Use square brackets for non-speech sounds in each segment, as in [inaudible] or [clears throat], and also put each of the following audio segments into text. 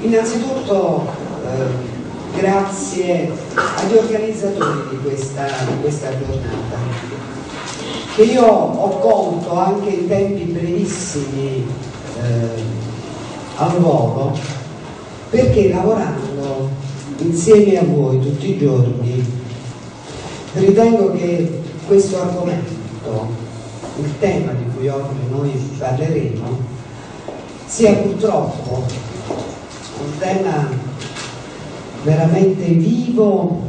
innanzitutto eh, grazie agli organizzatori di questa, di questa giornata, che io ho colto anche in tempi brevissimi eh, al volo, perché lavorando insieme a voi tutti i giorni ritengo che questo argomento, il tema di cui oggi noi parleremo, sia purtroppo un tema veramente vivo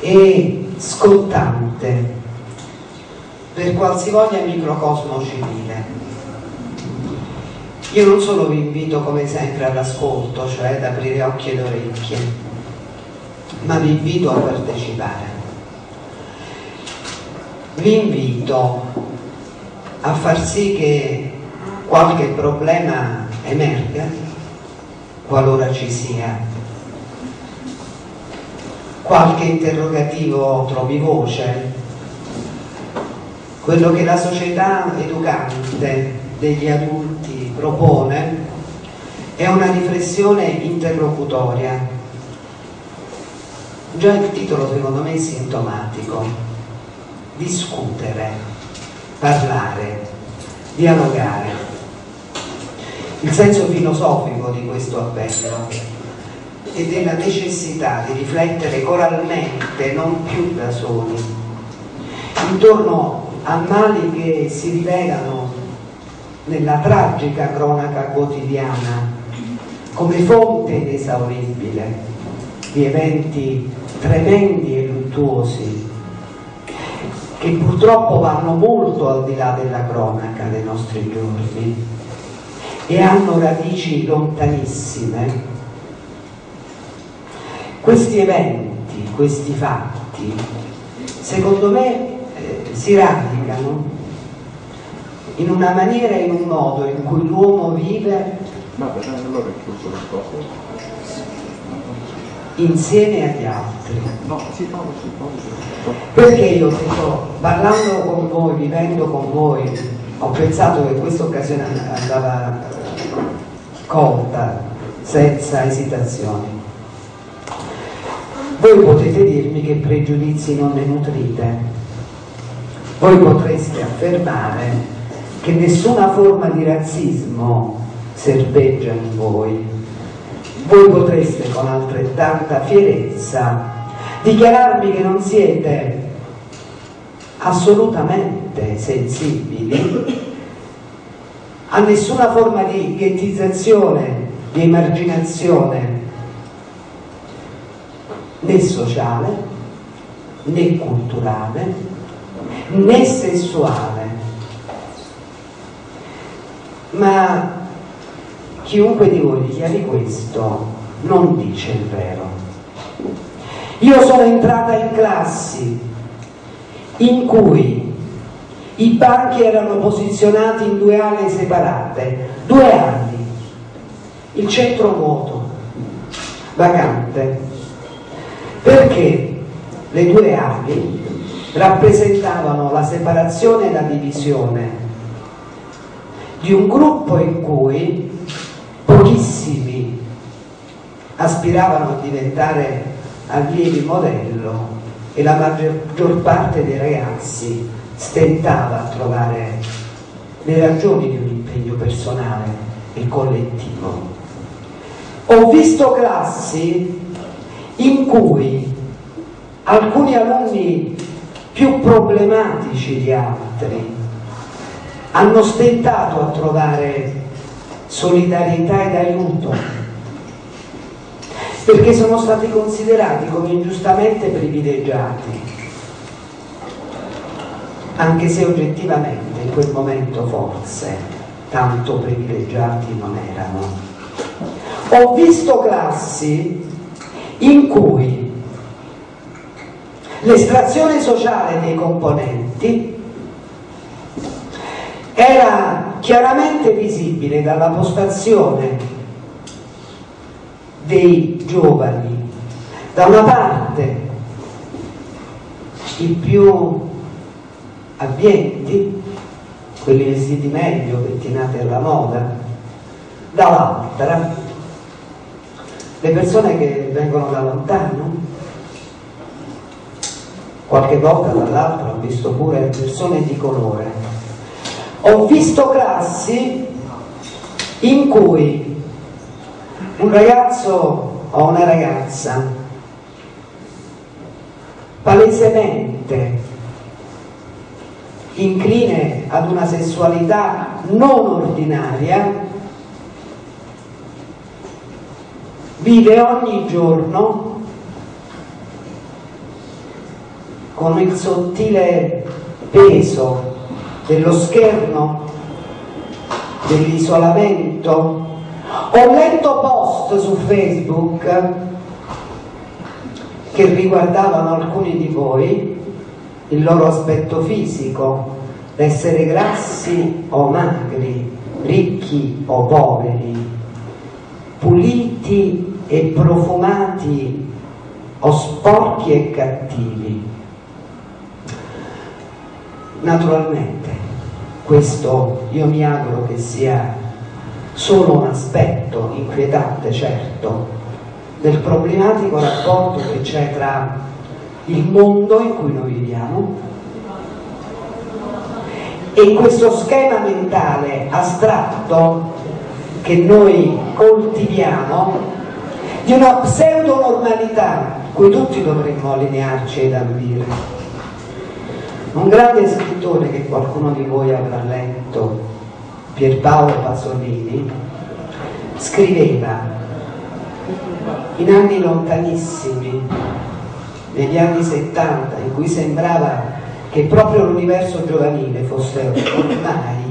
e scottante per qualsivoglia microcosmo civile. Io non solo vi invito come sempre all'ascolto, cioè ad aprire occhi ed orecchie, ma vi invito a partecipare. Vi invito a far sì che qualche problema emerga, qualora ci sia, qualche interrogativo trovi voce, quello che la società educante degli adulti propone è una riflessione interlocutoria. Già il titolo secondo me è sintomatico. Discutere, parlare, dialogare. Il senso filosofico di questo appello è della necessità di riflettere coralmente, non più da soli, intorno a mali che si rivelano nella tragica cronaca quotidiana come fonte inesauribile di eventi tremendi e luttuosi che purtroppo vanno molto al di là della cronaca dei nostri giorni e hanno radici lontanissime. Questi eventi, questi fatti, secondo me eh, si radicano in una maniera e in un modo in cui l'uomo vive insieme agli altri. Perché io sto parlando con voi, vivendo con voi, ho pensato che questa occasione andava colta senza esitazioni. Voi potete dirmi che pregiudizi non ne nutrite, voi potreste affermare che nessuna forma di razzismo serpeggia in voi. Voi potreste con altrettanta fierezza dichiararmi che non siete assolutamente sensibili a nessuna forma di ghettizzazione, di emarginazione né sociale, né culturale, né sessuale ma chiunque di voi dichiari questo non dice il vero. Io sono entrata in classi in cui i banchi erano posizionati in due ali separate, due ali, il centro vuoto, vacante, perché le due ali rappresentavano la separazione e la divisione di un gruppo in cui pochissimi aspiravano a diventare allievi modello e la maggior parte dei ragazzi stentava a trovare le ragioni di un impegno personale e collettivo. Ho visto classi in cui alcuni alunni più problematici di altri hanno stentato a trovare solidarietà ed aiuto perché sono stati considerati come ingiustamente privilegiati anche se oggettivamente in quel momento forse tanto privilegiati non erano. Ho visto classi in cui l'estrazione sociale dei componenti era chiaramente visibile dalla postazione dei giovani, da una parte i più abbienti, quelli vestiti meglio, pettinati alla moda, dall'altra le persone che vengono da lontano qualche volta dall'altra ho visto pure persone di colore. Ho visto classi in cui un ragazzo o una ragazza palesemente incline ad una sessualità non ordinaria vive ogni giorno con il sottile peso dello schermo, dell'isolamento. Ho letto post su Facebook che riguardavano alcuni di voi, il loro aspetto fisico, l'essere grassi o magri, ricchi o poveri, puliti e profumati o sporchi e cattivi. Naturalmente, questo io mi auguro che sia solo un aspetto inquietante, certo, del problematico rapporto che c'è tra il mondo in cui noi viviamo e questo schema mentale astratto che noi coltiviamo di una pseudo normalità cui tutti dovremmo allinearci ed ambire. Un grande scrittore che qualcuno di voi avrà letto, Pierpaolo Pasolini, scriveva in anni lontanissimi, negli anni 70, in cui sembrava che proprio l'universo giovanile fosse ormai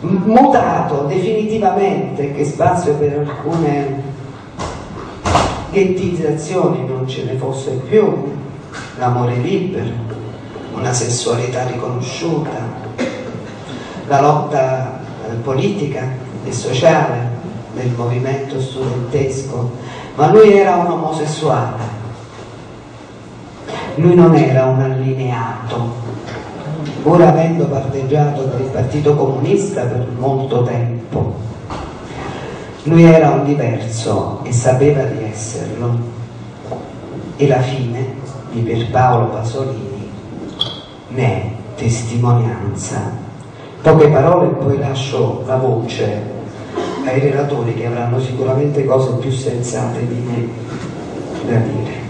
mutato definitivamente, che spazio per alcune ghettizzazioni non ce ne fosse più, l'amore libero, una sessualità riconosciuta, la lotta eh, politica e sociale del movimento studentesco, ma lui era un omosessuale, lui non era un allineato, pur avendo parteggiato per il Partito Comunista per molto tempo. Lui era un diverso e sapeva di esserlo. E la fine di Pierpaolo Pasolini ne è testimonianza. Poche parole e poi lascio la voce ai relatori che avranno sicuramente cose più sensate di me da dire.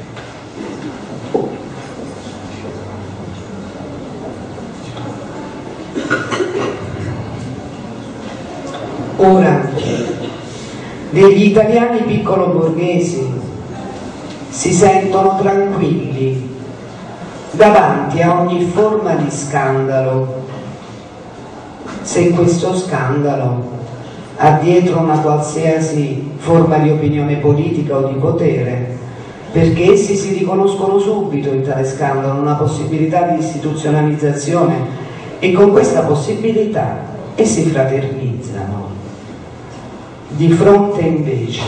Ora, degli italiani piccolo borghesi si sentono tranquilli davanti a ogni forma di scandalo, se questo scandalo ha dietro una qualsiasi forma di opinione politica o di potere, perché essi si riconoscono subito in tale scandalo una possibilità di istituzionalizzazione e con questa possibilità essi fraternizzano. Di fronte invece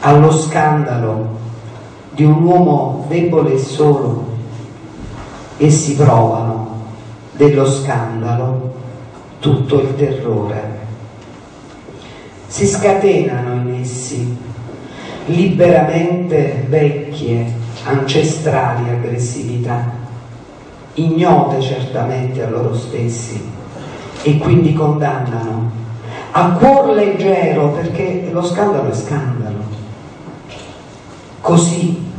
allo scandalo di un uomo debole e solo, essi provano dello scandalo tutto il terrore. Si scatenano in essi liberamente vecchie, ancestrali aggressività, ignote certamente a loro stessi, e quindi condannano a cuor leggero perché lo scandalo è scandalo. Così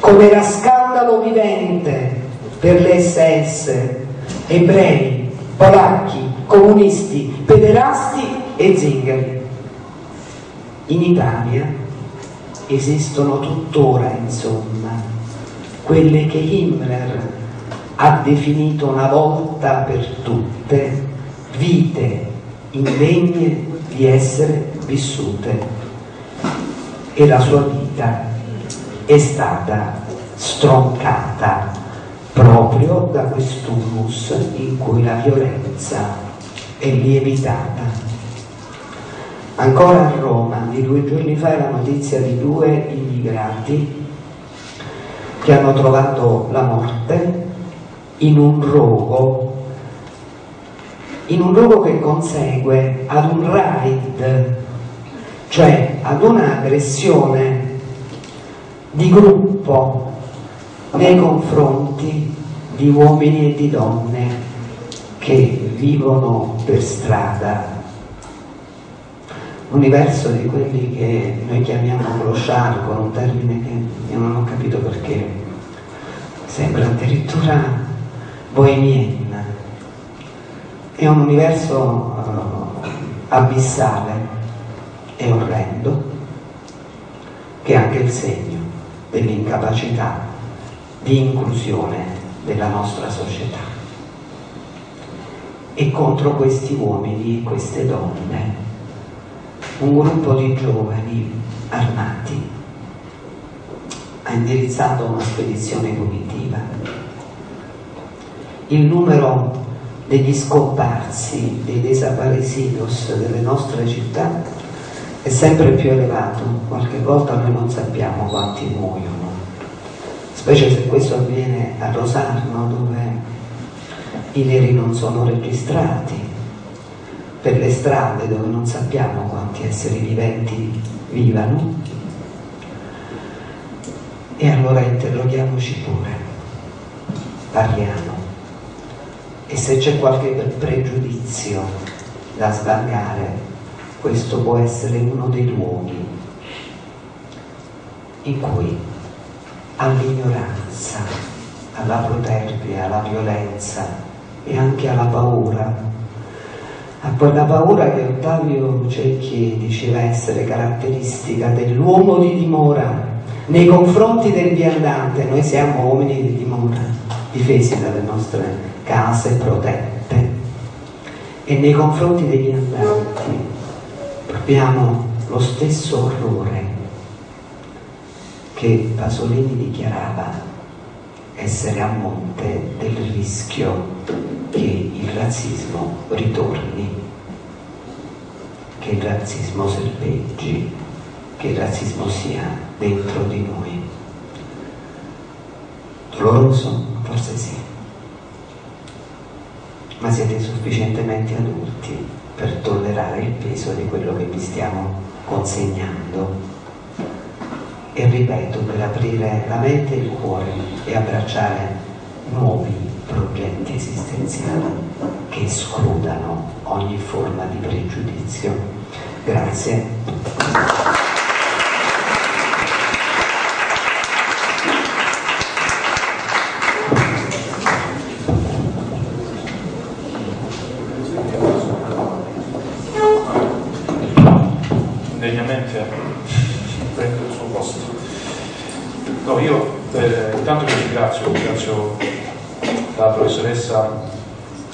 come era scandalo vivente per le SS, ebrei, polacchi, comunisti, pederasti e zingari. In Italia esistono tuttora, insomma, quelle che Himmler ha definito una volta per tutte vite indegne di essere vissute e la sua vita è stata stroncata proprio da quest'humus in cui la violenza è lievitata. Ancora a Roma, di due giorni fa, la notizia di due immigrati che hanno trovato la morte in un rogo in un luogo che consegue ad un raid, cioè ad un'aggressione di gruppo nei confronti di uomini e di donne che vivono per strada. L'universo di quelli che noi chiamiamo clochard, con un termine che io non ho capito perché sembra addirittura bohemien. È un universo uh, abissale e orrendo che è anche il segno dell'incapacità di inclusione della nostra società. E contro questi uomini e queste donne un gruppo di giovani armati ha indirizzato una spedizione punitiva. Il numero degli scomparsi, dei desaparecidos delle nostre città è sempre più elevato, qualche volta noi non sappiamo quanti muoiono specie se questo avviene a Rosarno dove i neri non sono registrati, per le strade dove non sappiamo quanti esseri viventi vivano. E allora interroghiamoci pure, parliamo. E se c'è qualche pregiudizio da sbangare, questo può essere uno dei luoghi in cui all'ignoranza, alla protervia, alla violenza e anche alla paura. A quella paura che Ottavio Cecchi diceva essere caratteristica dell'uomo di dimora nei confronti del viandante. Noi siamo uomini di dimora, difesi dalle nostre case protette e nei confronti degli andanti abbiamo lo stesso orrore che Pasolini dichiarava essere a monte del rischio che il razzismo ritorni, che il razzismo serpeggi, che il razzismo sia dentro di noi. Doloroso? Forse sì. Ma siete sufficientemente adulti per tollerare il peso di quello che vi stiamo consegnando e ripeto per aprire la mente e il cuore e abbracciare nuovi progetti esistenziali che escludano ogni forma di pregiudizio. Grazie. Professoressa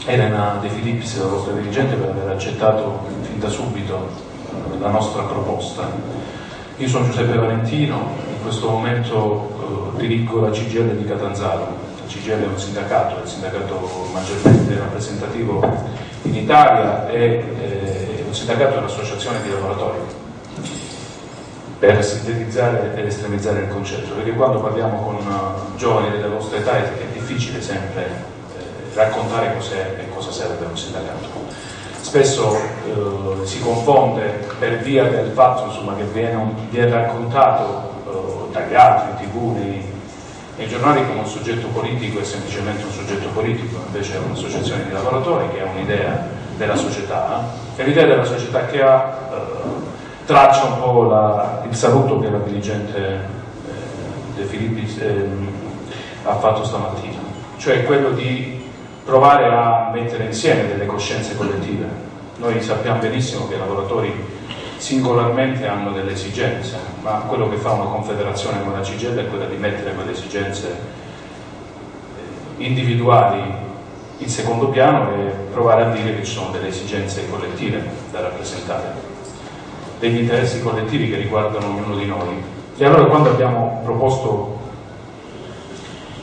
Elena De Filippis, la vostra dirigente, per aver accettato fin da subito la nostra proposta. Io sono Giuseppe Valentino, in questo momento eh, dirigo la CGL di Catanzaro. La CGL è un sindacato, è il sindacato maggiormente rappresentativo in Italia e eh, un sindacato è un'associazione di lavoratori per sintetizzare ed estremizzare il concetto, perché quando parliamo con giovani della vostra età è, difficile sempre raccontare cos'è e cosa serve un sindacato. Spesso eh, si confonde per via del fatto insomma, che viene, viene raccontato eh, dagli altri, in tv, nei, giornali come un soggetto politico è semplicemente un soggetto politico, invece è un'associazione di lavoratori che ha un'idea della società e l'idea della società che ha eh, traccia un po' la, il saluto che la dirigente eh, De Filippi eh, ha fatto stamattina, cioè quello di provare a mettere insieme delle coscienze collettive. Noi sappiamo benissimo che i lavoratori singolarmente hanno delle esigenze, ma quello che fa una confederazione come la CGL è quella di mettere quelle esigenze eh, individuali in secondo piano e provare a dire che ci sono delle esigenze collettive da rappresentare, degli interessi collettivi che riguardano ognuno di noi. E allora quando abbiamo proposto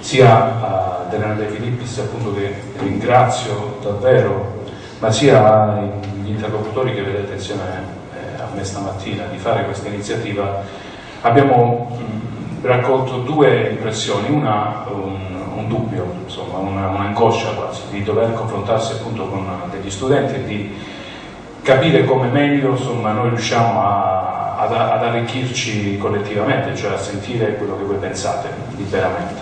sia a Elena De Filippis appunto che ringrazio davvero, ma sia gli interlocutori che vedete insieme eh, a me stamattina di fare questa iniziativa, abbiamo raccolto due impressioni, una un, un dubbio, insomma, un'angoscia quasi, di dover confrontarsi appunto con degli studenti e di capire come meglio insomma, noi riusciamo a, ad, ad, arricchirci collettivamente, cioè a sentire quello che voi pensate liberamente.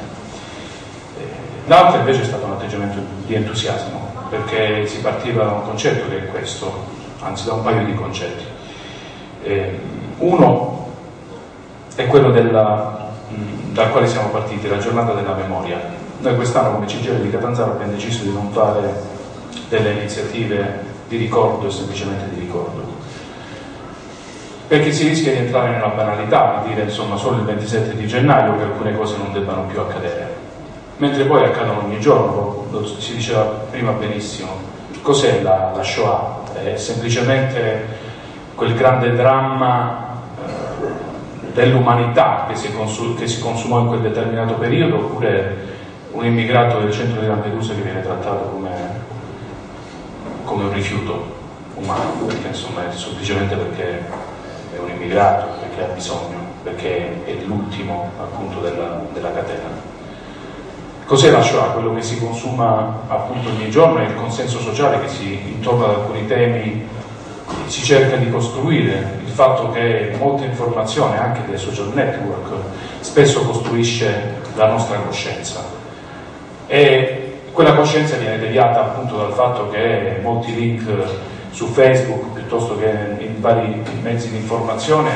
Eh, l'altro invece è stato un atteggiamento di entusiasmo, perché si partiva da un concetto che è questo, anzi da un paio di concetti. Eh, uno è quello della, dal quale siamo partiti, la giornata della memoria. Noi quest'anno come CGL di Catanzaro abbiamo deciso di non fare delle iniziative di ricordo e semplicemente di ricordo. Perché si rischia di entrare nella banalità, di dire insomma solo il 27 di gennaio che alcune cose non debbano più accadere, mentre poi accadono ogni giorno, lo si diceva prima benissimo. Cos'è la, la Shoah? È semplicemente quel grande dramma eh, dell'umanità che, che si consumò in quel determinato periodo oppure un immigrato del centro di Lampedusa che viene trattato come come un rifiuto umano, perché insomma è semplicemente perché è un immigrato, perché ha bisogno, perché è l'ultimo appunto della, della catena. Cos'è la Shoah? Quello che si consuma appunto ogni giorno è il consenso sociale che si, intorno ad alcuni temi si cerca di costruire, il fatto che molta informazione anche dai social network spesso costruisce la nostra coscienza. E quella coscienza viene deviata appunto dal fatto che molti link su Facebook piuttosto che in vari mezzi di informazione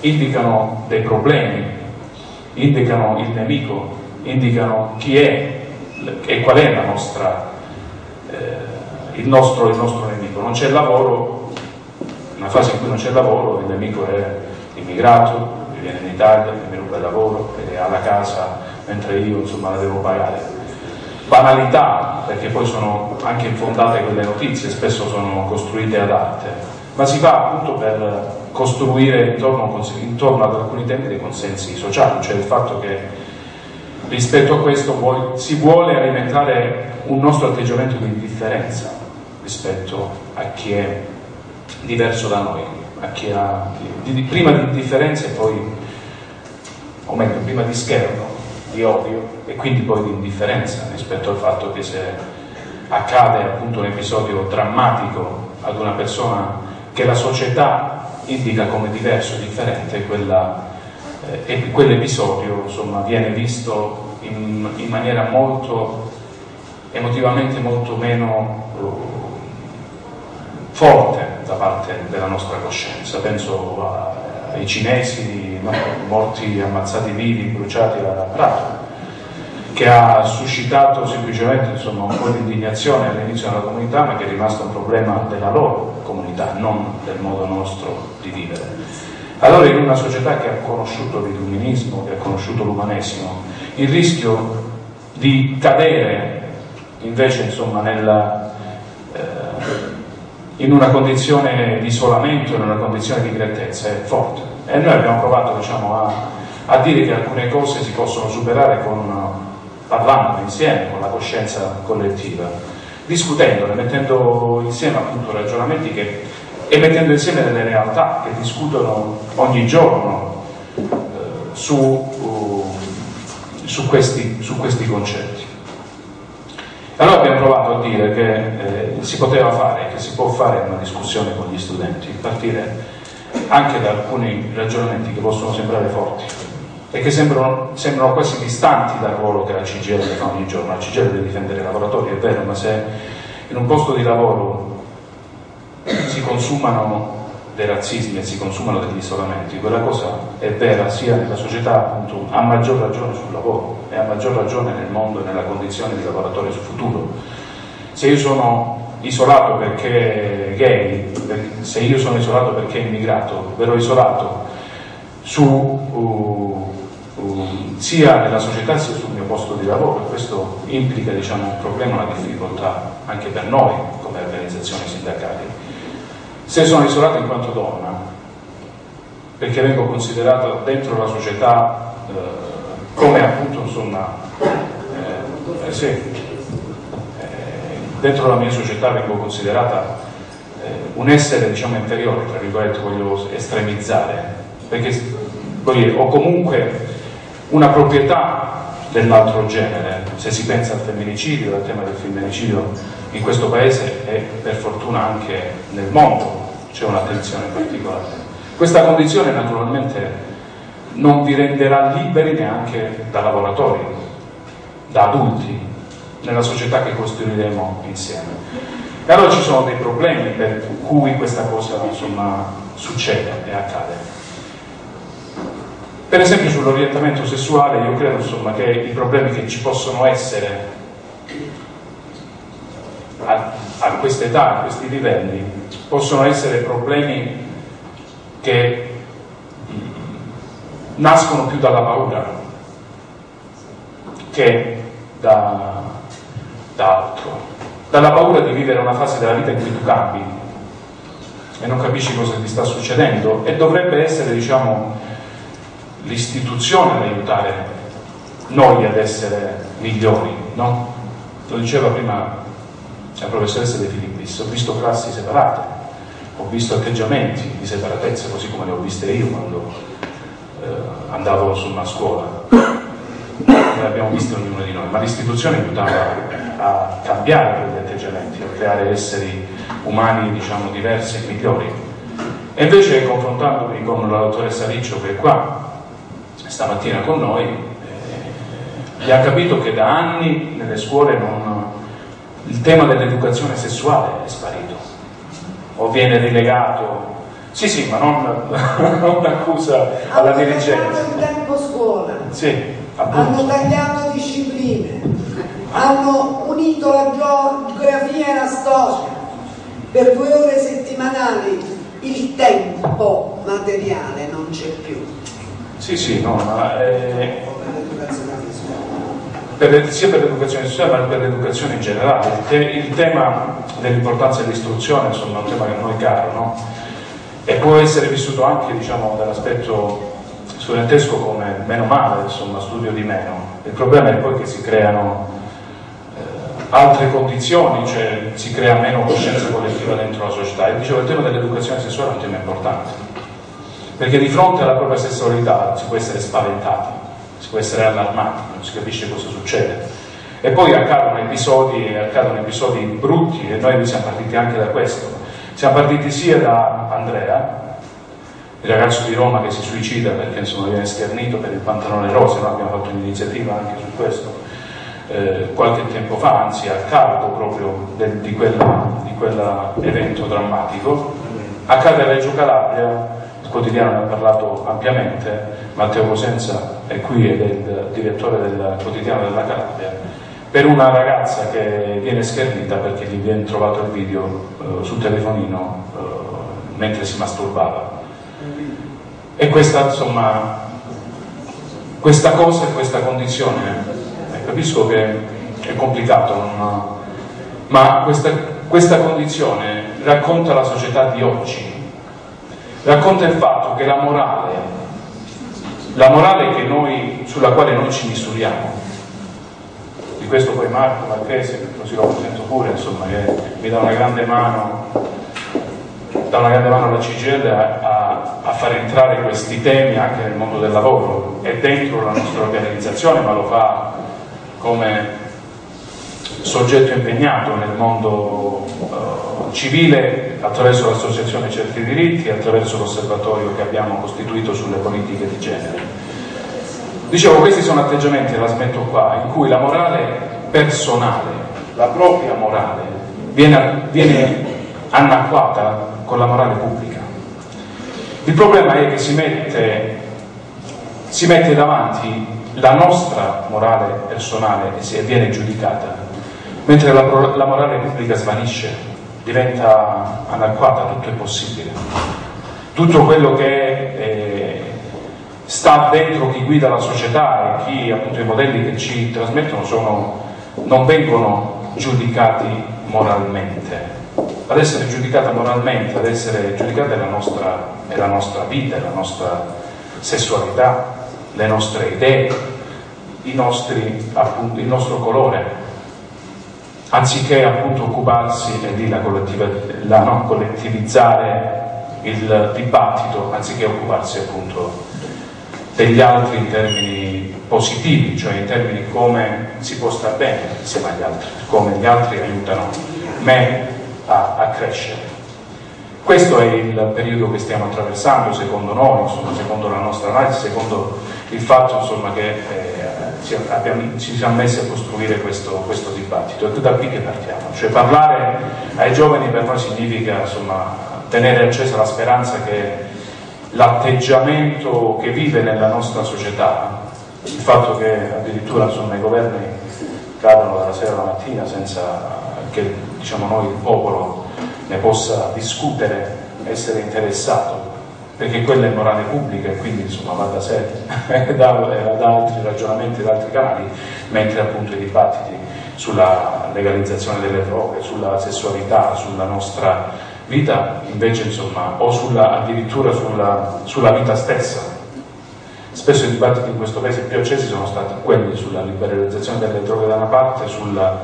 indicano dei problemi, indicano il nemico, indicano chi è e qual è nostra, eh, il, nostro, il nostro nemico. Non c'è lavoro, una fase in cui non c'è lavoro, il nemico è immigrato, viene in Italia, mi ruba il lavoro, ha la casa mentre io insomma la devo pagare banalità, perché poi sono anche infondate quelle notizie, spesso sono costruite ad arte, ma si fa appunto per costruire intorno, intorno ad alcuni temi dei consensi sociali, cioè il fatto che rispetto a questo si vuole alimentare un nostro atteggiamento di indifferenza rispetto a chi è diverso da noi, a chi ha di, di, prima di indifferenza e poi, o meglio, prima di scherno, di odio e quindi poi di indifferenza rispetto al fatto che se accade appunto un episodio drammatico ad una persona che la società indica come diverso, differente, quella, eh, quell'episodio insomma, viene visto in, in, maniera molto emotivamente molto meno uh, forte da parte della nostra coscienza. Penso ai cinesi morti ammazzati vivi, bruciati a Prato, che ha suscitato semplicemente insomma, un po' di indignazione all'inizio della comunità, ma che è rimasto un problema della loro comunità, non del modo nostro di vivere. Allora in una società che ha conosciuto l'illuminismo, che ha conosciuto l'umanesimo, il rischio di cadere invece insomma, nella, eh, in una condizione di isolamento, in una condizione di grettezza è forte. E noi abbiamo provato diciamo, a, a dire che alcune cose si possono superare con parlando insieme con la coscienza collettiva, discutendole, mettendo insieme appunto ragionamenti che, e mettendo insieme delle realtà che discutono ogni giorno eh, su, uh, su, questi, su, questi, concetti. Allora abbiamo provato a dire che eh, si poteva fare, che si può fare una discussione con gli studenti, partire anche da alcuni ragionamenti che possono sembrare forti, e che sembrano, sembrano, quasi distanti dal ruolo che la CGL fa ogni giorno. La CGL deve difendere i lavoratori, è vero, ma se in un posto di lavoro si consumano dei razzismi e si consumano degli isolamenti, quella cosa è vera sia nella società, appunto, a maggior ragione sul lavoro e a maggior ragione nel mondo e nella condizione di lavoratore sul futuro. Se io sono isolato perché gay, se io sono isolato perché immigrato, verrò isolato su uh, sia nella società sia sul mio posto di lavoro. Questo implica diciamo, un problema, una difficoltà anche per noi come organizzazioni sindacali. Se sono isolato in quanto donna, perché vengo considerata dentro la società eh, come appunto insomma, eh, eh, sì, eh, dentro la mia società vengo considerata un essere diciamo inferiore, tra virgolette voglio estremizzare, perché o comunque una proprietà dell'altro genere, se si pensa al femminicidio, al tema del femminicidio in questo paese e per fortuna anche nel mondo c'è un'attenzione particolare. Questa condizione naturalmente non vi renderà liberi neanche da lavoratori, da adulti, nella società che costruiremo insieme. E allora ci sono dei problemi per cui questa cosa insomma, succede e accade. Per esempio sull'orientamento sessuale io credo insomma, che i problemi che ci possono essere a, a quest'età, a questi livelli, possono essere problemi che nascono più dalla paura che da, da altro. Dalla paura di vivere una fase della vita in cui tu cambi e non capisci cosa ti sta succedendo? E dovrebbe essere, diciamo, l'istituzione ad aiutare noi ad essere migliori, no? Lo diceva prima la professoressa De Filippis, ho visto classi separate, ho visto atteggiamenti di separatezza così come le ho viste io quando eh, andavo insomma, a scuola, le abbiamo viste ognuno di noi, ma l'istituzione aiutava a cambiare quegli atteggiamenti, a creare esseri umani diciamo, diversi e migliori. E invece confrontandomi con la dottoressa Riccio che è qua, stamattina con noi, eh, ha capito che da anni nelle scuole non, il tema dell'educazione sessuale è sparito o viene rilegato. Sì, sì, ma non, [laughs] non accusa alla dirigenza. Hanno tagliato il tempo scuola, sì, hanno tagliato discipline, hanno unito la geografia e la storia per due ore settimanali. Il tempo materiale non c'è più. Sì, sì, no, ma eh, per, sia per l'educazione sociale ma per l'educazione in generale. Il, te, il tema dell'importanza dell'istruzione insomma, è un tema che a noi è caro no? e può essere vissuto anche diciamo, dall'aspetto studentesco come meno male, insomma, studio di meno. Il problema è poi che si creano altre condizioni, cioè si crea meno coscienza collettiva dentro la società. E dicevo, il tema dell'educazione sessuale è un tema importante perché di fronte alla propria sessualità si può essere spaventati, si può essere allarmati, non si capisce cosa succede. E poi accadono episodi, accadono episodi brutti e noi siamo partiti anche da questo. Siamo partiti sia da Andrea, il ragazzo di Roma che si suicida perché insomma viene schernito per il pantalone rosa, noi abbiamo fatto un'iniziativa anche su questo eh, qualche tempo fa, anzi a caldo proprio del, di, quell'evento drammatico. Accade a Reggio Calabria quotidiano ne ha parlato ampiamente, Matteo Cosenza è qui ed è il direttore del quotidiano della Calabria, per una ragazza che viene schernita perché gli viene trovato il video eh, sul telefonino eh, mentre si masturbava. E questa, insomma, questa cosa e questa condizione, capisco che è complicato, non, ma questa, questa condizione racconta la società di oggi, racconta il fatto che la morale, la morale noi, sulla quale noi ci misuriamo, di questo poi Marco Marchese, così lo presento pure, insomma, che mi dà una grande mano, dà una grande mano alla CGL a, a far entrare questi temi anche nel mondo del lavoro, è dentro la nostra organizzazione, ma lo fa come soggetto impegnato nel mondo uh, civile attraverso l'associazione Certi Diritti e attraverso l'osservatorio che abbiamo costituito sulle politiche di genere. Dicevo, questi sono atteggiamenti, la smetto qua, in cui la morale personale, la propria morale, viene, viene annacquata con la morale pubblica. Il problema è che si mette, si mette davanti la nostra morale personale viene giudicata mentre la, la morale pubblica svanisce, diventa anacquata, tutto è possibile. Tutto quello che eh, sta dentro chi guida la società e chi appunto i modelli che ci trasmettono sono, non vengono giudicati moralmente. Ad essere giudicata moralmente, ad essere giudicata è la nostra, è la nostra vita, è la nostra sessualità, le nostre idee, nostri, appunto, il nostro colore, anziché appunto occuparsi, e lì la, la no, collettivizzare il dibattito, anziché occuparsi appunto degli altri in termini positivi, cioè in termini come si può stare bene insieme agli altri, come gli altri aiutano me a, a crescere. Questo è il periodo che stiamo attraversando, secondo noi, insomma, secondo la nostra analisi, secondo il fatto insomma, che eh, ci, siamo messi a costruire questo, questo dibattito. È da qui che partiamo. Cioè parlare ai giovani per noi significa insomma, tenere accesa la speranza che l'atteggiamento che vive nella nostra società, il fatto che addirittura insomma, i governi cadono dalla sera alla mattina senza che diciamo, noi il popolo ne possa discutere, essere interessato, perché quella è morale pubblica e quindi insomma va da sé, [laughs] da, da altri ragionamenti, da altri canali, mentre appunto i dibattiti sulla legalizzazione delle droghe, sulla sessualità, sulla nostra vita invece insomma, o sulla, addirittura sulla, sulla vita stessa. Spesso i dibattiti in questo paese più accesi sono stati quelli sulla liberalizzazione delle droghe da una parte e sulla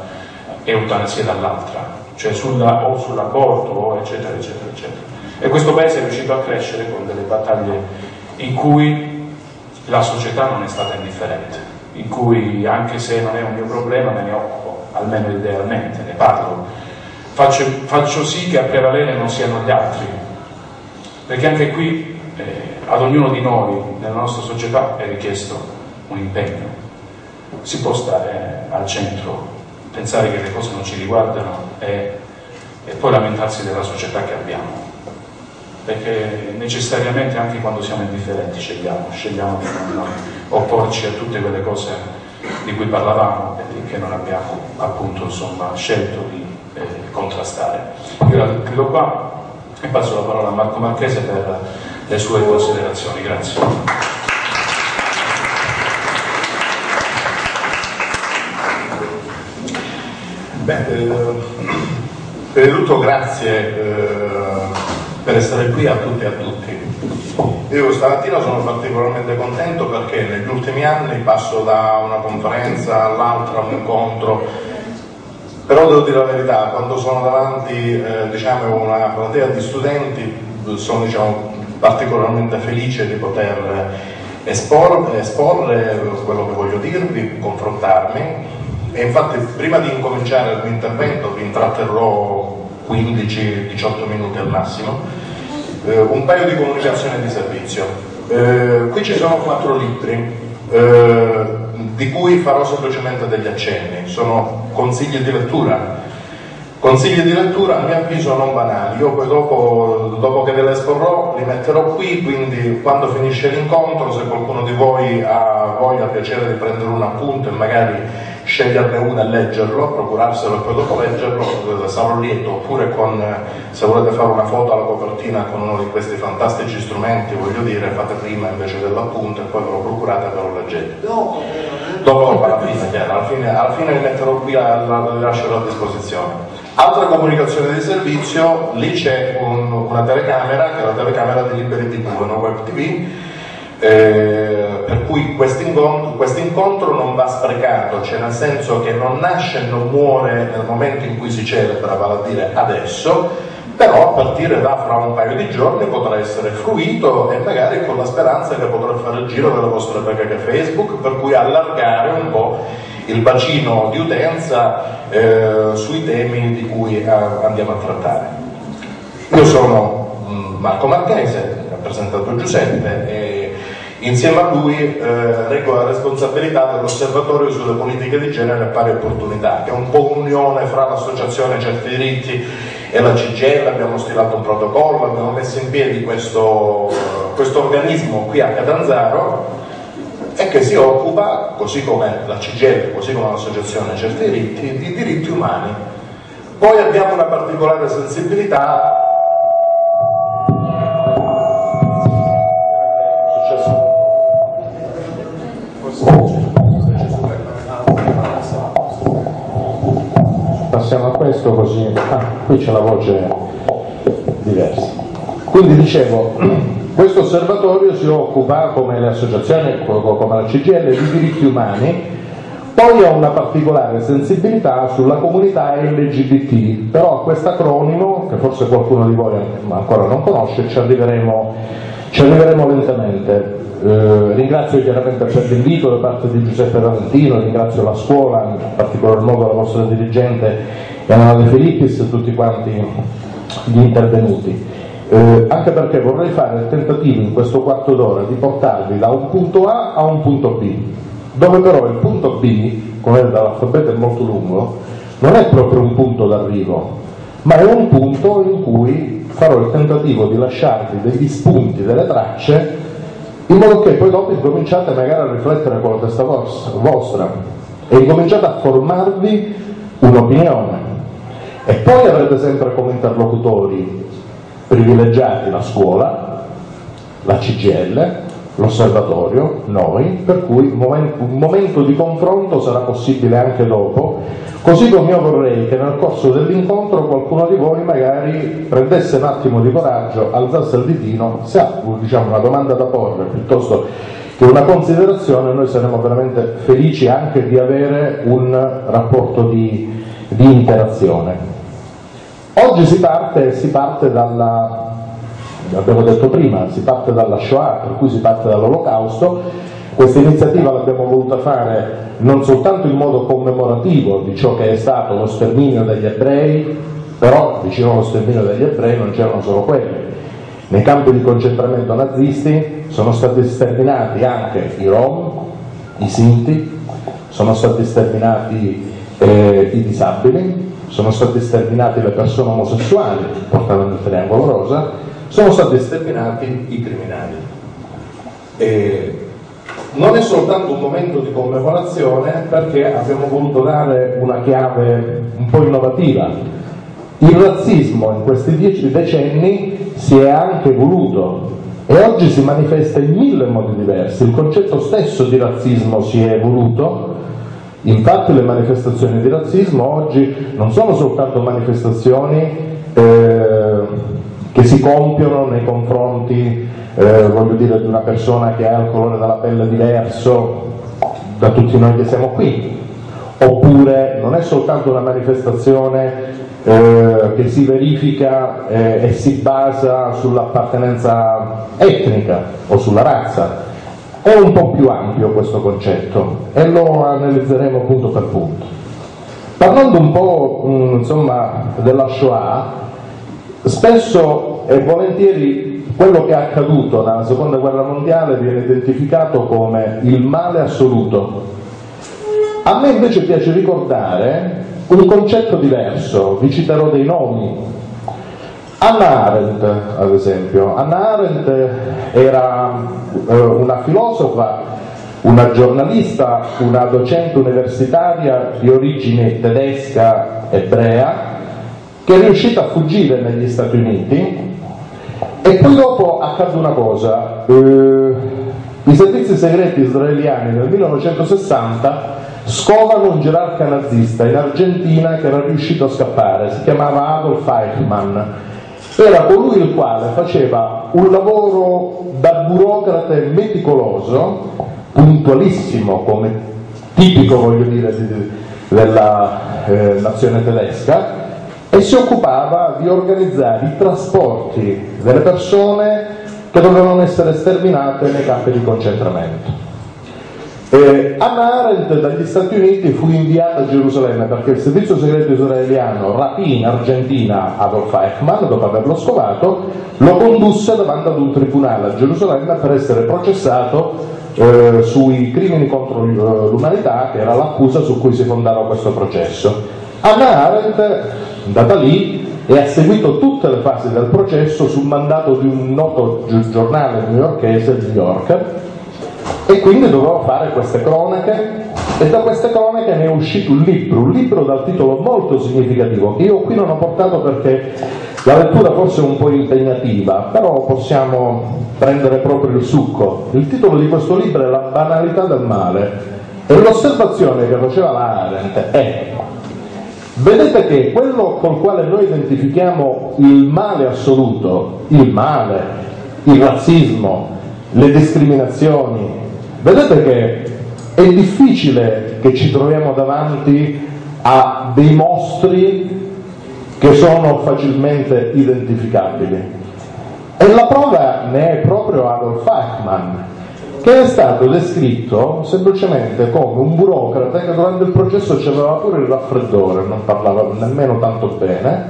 eutanasia dall'altra, cioè sulla, o sull'aborto, eccetera, eccetera, eccetera. E questo paese è riuscito a crescere con delle battaglie in cui la società non è stata indifferente, in cui anche se non è un mio problema me ne occupo, almeno idealmente, ne parlo, faccio, faccio sì che a prevalere non siano gli altri, perché anche qui eh, ad ognuno di noi nella nostra società è richiesto un impegno. Si può stare al centro, pensare che le cose non ci riguardano e, e poi lamentarsi della società che abbiamo perché necessariamente anche quando siamo indifferenti scegliamo, scegliamo di non opporci a tutte quelle cose di cui parlavamo e che non abbiamo appunto insomma, scelto di eh, contrastare. Io la chiudo qua e passo la parola a Marco Marchese per le sue considerazioni. Grazie. Prima di tutto grazie eh, per essere qui a tutti e a tutti. Io stamattina sono particolarmente contento perché negli ultimi anni passo da una conferenza all'altra, un incontro, però devo dire la verità, quando sono davanti eh, diciamo, una platea di studenti sono diciamo, particolarmente felice di poter esporre, esporre quello che voglio dirvi, confrontarmi e infatti prima di incominciare il mio intervento vi intratterrò 15-18 minuti al massimo, eh, un paio di comunicazioni di servizio. Eh, qui ci sono quattro libri, eh, di cui farò semplicemente degli accenni, sono consigli di lettura. Consigli di lettura a mio avviso non banali, io poi dopo, dopo che ve le esporrò li metterò qui, quindi quando finisce l'incontro se qualcuno di voi ha voglia, piacere di prendere un appunto e magari sceglierne uno e leggerlo, procurarselo e poi dopo leggerlo, eh, sarò lieto, oppure con, eh, se volete fare una foto alla copertina con uno di questi fantastici strumenti, voglio dire, fate prima invece dell'appunto e poi ve lo procurate e ve lo leggete. Dopo, dopo alla fine, chiaro, alla fine, alla fine li metterò qui, li lascerò a disposizione. Altra comunicazione di servizio, lì c'è un, una telecamera, che è la telecamera di Liberi TV, una web TV, eh, per cui questo incontro, incontro, non va sprecato, cioè nel senso che non nasce e non muore nel momento in cui si celebra, vale a dire adesso, però a partire da fra un paio di giorni potrà essere fruito e magari con la speranza che potrà fare il giro delle vostre bacheche Facebook, per cui allargare un po' il bacino di utenza eh, sui temi di cui eh, andiamo a trattare. Io sono mm, Marco Marchese, rappresentato Giuseppe Insieme a lui eh, reggo la responsabilità dell'Osservatorio sulle politiche di genere e pari opportunità, che è un po' un'unione fra l'Associazione Certi Diritti e la CGL, abbiamo stilato un protocollo, abbiamo messo in piedi questo, questo organismo qui a Catanzaro e che si occupa, così come la CGL, così come l'Associazione Certi Diritti, di diritti umani. Poi abbiamo una particolare sensibilità questo così ah, qui c'è la voce diversa. Quindi dicevo [clears throat] questo osservatorio si occupa come le associazioni come la CGL di diritti umani poi ha una particolare sensibilità sulla comunità LGBT però a questo acronimo che forse qualcuno di voi ancora non conosce ci arriveremo, ci arriveremo lentamente. Eh, ringrazio chiaramente per l'invito da parte di Giuseppe Valentino, ringrazio la scuola, in particolar modo la vostra dirigente Emanuele Filippis e tutti quanti gli intervenuti. Eh, anche perché vorrei fare il tentativo in questo quarto d'ora di portarvi da un punto A a un punto B, dove però il punto B, come dall'alfabeto è molto lungo, non è proprio un punto d'arrivo, ma è un punto in cui farò il tentativo di lasciarvi degli spunti, delle tracce, in modo che poi dopo incominciate magari a riflettere con la testa vostra e incominciate a formarvi un'opinione. E poi avrete sempre come interlocutori privilegiati la scuola, la CGL, l'osservatorio, noi, per cui un momento di confronto sarà possibile anche dopo, così come io vorrei che nel corso dell'incontro qualcuno di voi magari prendesse un attimo di coraggio, alzasse il ditino, se ha diciamo, una domanda da porre piuttosto che una considerazione, noi saremo veramente felici anche di avere un rapporto di, di interazione. Oggi si parte, si parte dalla, abbiamo detto prima, si parte dalla Shoah, per cui si parte dall'Olocausto. Questa iniziativa l'abbiamo voluta fare non soltanto in modo commemorativo di ciò che è stato lo sterminio degli ebrei, però vicino allo sterminio degli ebrei non c'erano solo quelli. Nei campi di concentramento nazisti sono stati sterminati anche i Rom, i Sinti, sono stati sterminati eh, i disabili, sono state sterminate le persone omosessuali, portate nel triangolo rosa, sono stati sterminati i criminali. E non è soltanto un momento di commemorazione perché abbiamo voluto dare una chiave un po' innovativa. Il razzismo in questi dieci decenni si è anche evoluto e oggi si manifesta in mille modi diversi. Il concetto stesso di razzismo si è evoluto Infatti le manifestazioni di razzismo oggi non sono soltanto manifestazioni eh, che si compiono nei confronti eh, voglio dire, di una persona che ha il colore della pelle diverso da tutti noi che siamo qui, oppure non è soltanto una manifestazione eh, che si verifica eh, e si basa sull'appartenenza etnica o sulla razza, è un po' più ampio questo concetto e lo analizzeremo punto per punto. Parlando un po' mm, insomma, della Shoah, spesso e volentieri quello che è accaduto nella seconda guerra mondiale viene identificato come il male assoluto. A me invece piace ricordare un concetto diverso, vi citerò dei nomi Anna Arendt, ad esempio. Anna Arendt era eh, una filosofa, una giornalista, una docente universitaria di origine tedesca ebrea, che è riuscita a fuggire negli Stati Uniti e poi dopo accade una cosa. Eh, I servizi segreti israeliani nel 1960 scovano un gerarca nazista in Argentina che era riuscito a scappare, si chiamava Adolf Eichmann era colui il quale faceva un lavoro da burocrate meticoloso, puntualissimo come tipico voglio dire della eh, nazione tedesca e si occupava di organizzare i trasporti delle persone che dovevano essere sterminate nei campi di concentramento. Eh, Anna Arendt dagli Stati Uniti fu inviata a Gerusalemme perché il servizio segreto israeliano rapì in Argentina Adolf Eichmann dopo averlo scovato, lo condusse davanti ad un tribunale a Gerusalemme per essere processato eh, sui crimini contro l'umanità, che era l'accusa su cui si fondava questo processo. Anna Arendt, andata lì, e ha seguito tutte le fasi del processo sul mandato di un noto giornale newyorkese, il New Yorker, e quindi dovevo fare queste cronache e da queste cronache ne è uscito un libro, un libro dal titolo molto significativo che io qui non ho portato perché la lettura forse è un po' impegnativa, però possiamo prendere proprio il succo. Il titolo di questo libro è La banalità del male e l'osservazione che faceva la Arendt è Vedete che quello col quale noi identifichiamo il male assoluto, il male, il razzismo, le discriminazioni, Vedete che è difficile che ci troviamo davanti a dei mostri che sono facilmente identificabili. E la prova ne è proprio Adolf Eichmann, che è stato descritto semplicemente come un burocrate che durante il processo c'aveva pure il raffreddore, non parlava nemmeno tanto bene,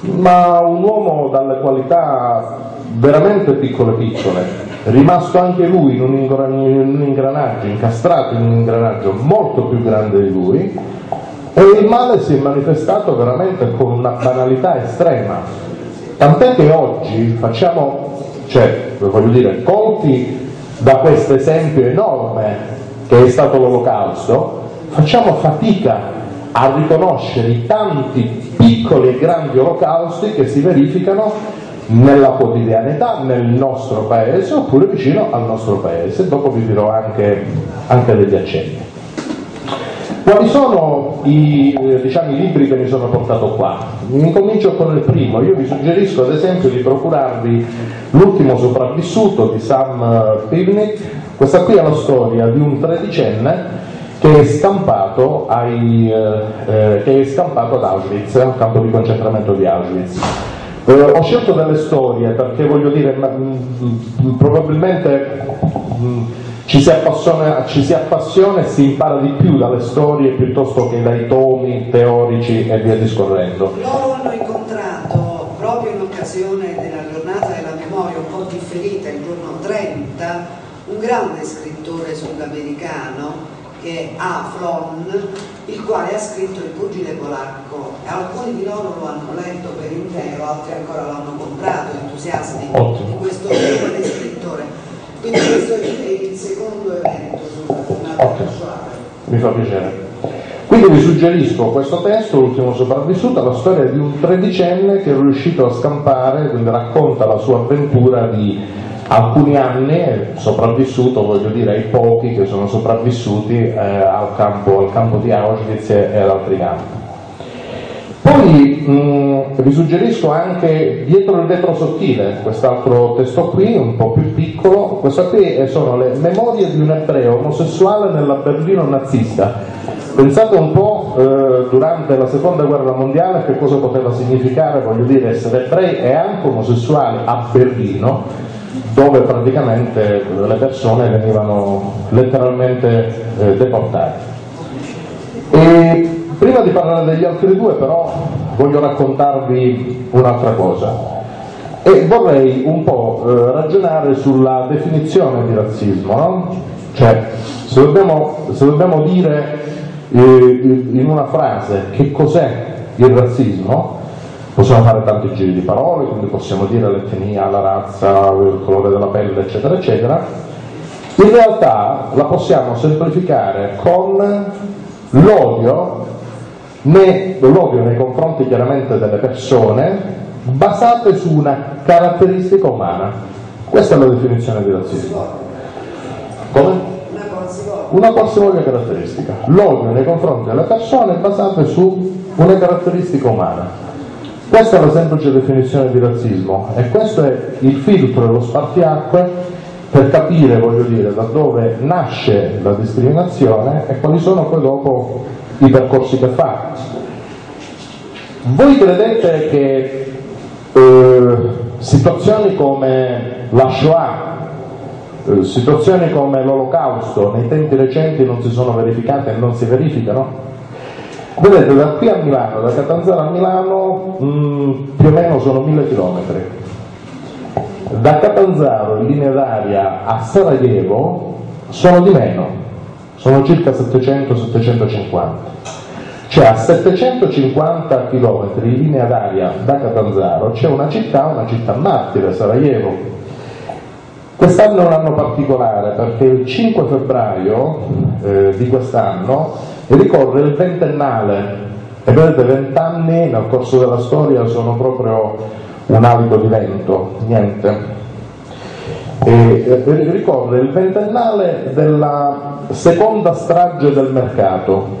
ma un uomo dalle qualità veramente piccole piccole, rimasto anche lui in un, ingranaggio, incastrato in un ingranaggio molto più grande di lui, e il male si è manifestato veramente con una banalità estrema. Tant'è che oggi facciamo, cioè, voglio dire, colti da questo esempio enorme che è stato l'olocausto, facciamo fatica a riconoscere i tanti piccoli e grandi olocausti che si verificano nella quotidianità nel nostro paese oppure vicino al nostro paese. Dopo vi dirò anche, anche degli accenni. Quali sono i, eh, diciamo, i, libri che mi sono portato qua? Incomincio con il primo, io vi suggerisco ad esempio di procurarvi L'ultimo sopravvissuto di Sam Pivnik, questa qui è la storia di un tredicenne che è scampato, ai, eh, eh, che è scampato ad Auschwitz, al campo di concentramento di Auschwitz. Eh, ho scelto delle storie perché voglio dire, ma, mh, mm, probabilmente mh, mm, ci, si ci si appassiona e si impara di più dalle storie piuttosto che dai tomi teorici e via discorrendo. Loro hanno incontrato proprio in occasione della giornata della memoria un po' differita, il giorno 30, un grande scrittore sudamericano che è A. Flon, il quale ha scritto Il pugile polacco. Alcuni di loro lo hanno letto per intero, altri ancora l'hanno comprato, entusiasti Ottimo. di questo giovane scrittore. Quindi questo è il secondo evento sulla giornata Mi fa piacere. Quindi vi suggerisco questo testo, L'ultimo sopravvissuto, la storia di un tredicenne che è riuscito a scampare, quindi racconta la sua avventura di alcuni anni sopravvissuto, voglio dire, ai pochi che sono sopravvissuti eh, al, campo, al, campo, di Auschwitz e ad altri campi. Poi mh, vi suggerisco anche Dietro il vetro sottile, quest'altro testo qui, un po' più piccolo, questo qui sono le memorie di un ebreo omosessuale nella Berlino nazista. Pensate un po' eh, durante la seconda guerra mondiale che cosa poteva significare, voglio dire, essere ebrei e anche omosessuali a Berlino, dove praticamente le persone venivano letteralmente eh, deportate. E prima di parlare degli altri due però voglio raccontarvi un'altra cosa e vorrei un po' eh, ragionare sulla definizione di razzismo, no? Cioè, se dobbiamo, se dobbiamo dire eh, in una frase che cos'è il razzismo, Possiamo fare tanti giri di parole, quindi possiamo dire l'etnia, la razza, il colore della pelle, eccetera, eccetera. In realtà la possiamo semplificare con l'odio, né, l'odio nei confronti chiaramente delle persone basate su una caratteristica umana. Questa è la definizione di razzismo. Come? Una qualsivoglia caratteristica. L'odio nei confronti delle persone basate su una caratteristica umana. Questa è la semplice definizione di razzismo e questo è il filtro e lo spartiacque per capire, voglio dire, da dove nasce la discriminazione e quali sono poi dopo i percorsi che fa. Voi credete che eh, situazioni come la Shoah, eh, situazioni come l'Olocausto nei tempi recenti non si sono verificate e non si verificano? Vedete, da qui a Milano, da Catanzaro a Milano, mh, mm, più o meno sono mille chilometri. Da Catanzaro in linea d'aria a Sarajevo sono di meno, sono circa 700-750. Cioè a 750 km in linea d'aria da Catanzaro c'è una città, una città martire, Sarajevo. Quest'anno è un anno particolare perché il 5 febbraio eh, di quest'anno ricorre il ventennale e vedete vent'anni nel corso della storia sono proprio un alito di vento, niente. E, ricorre il ventennale della seconda strage del mercato.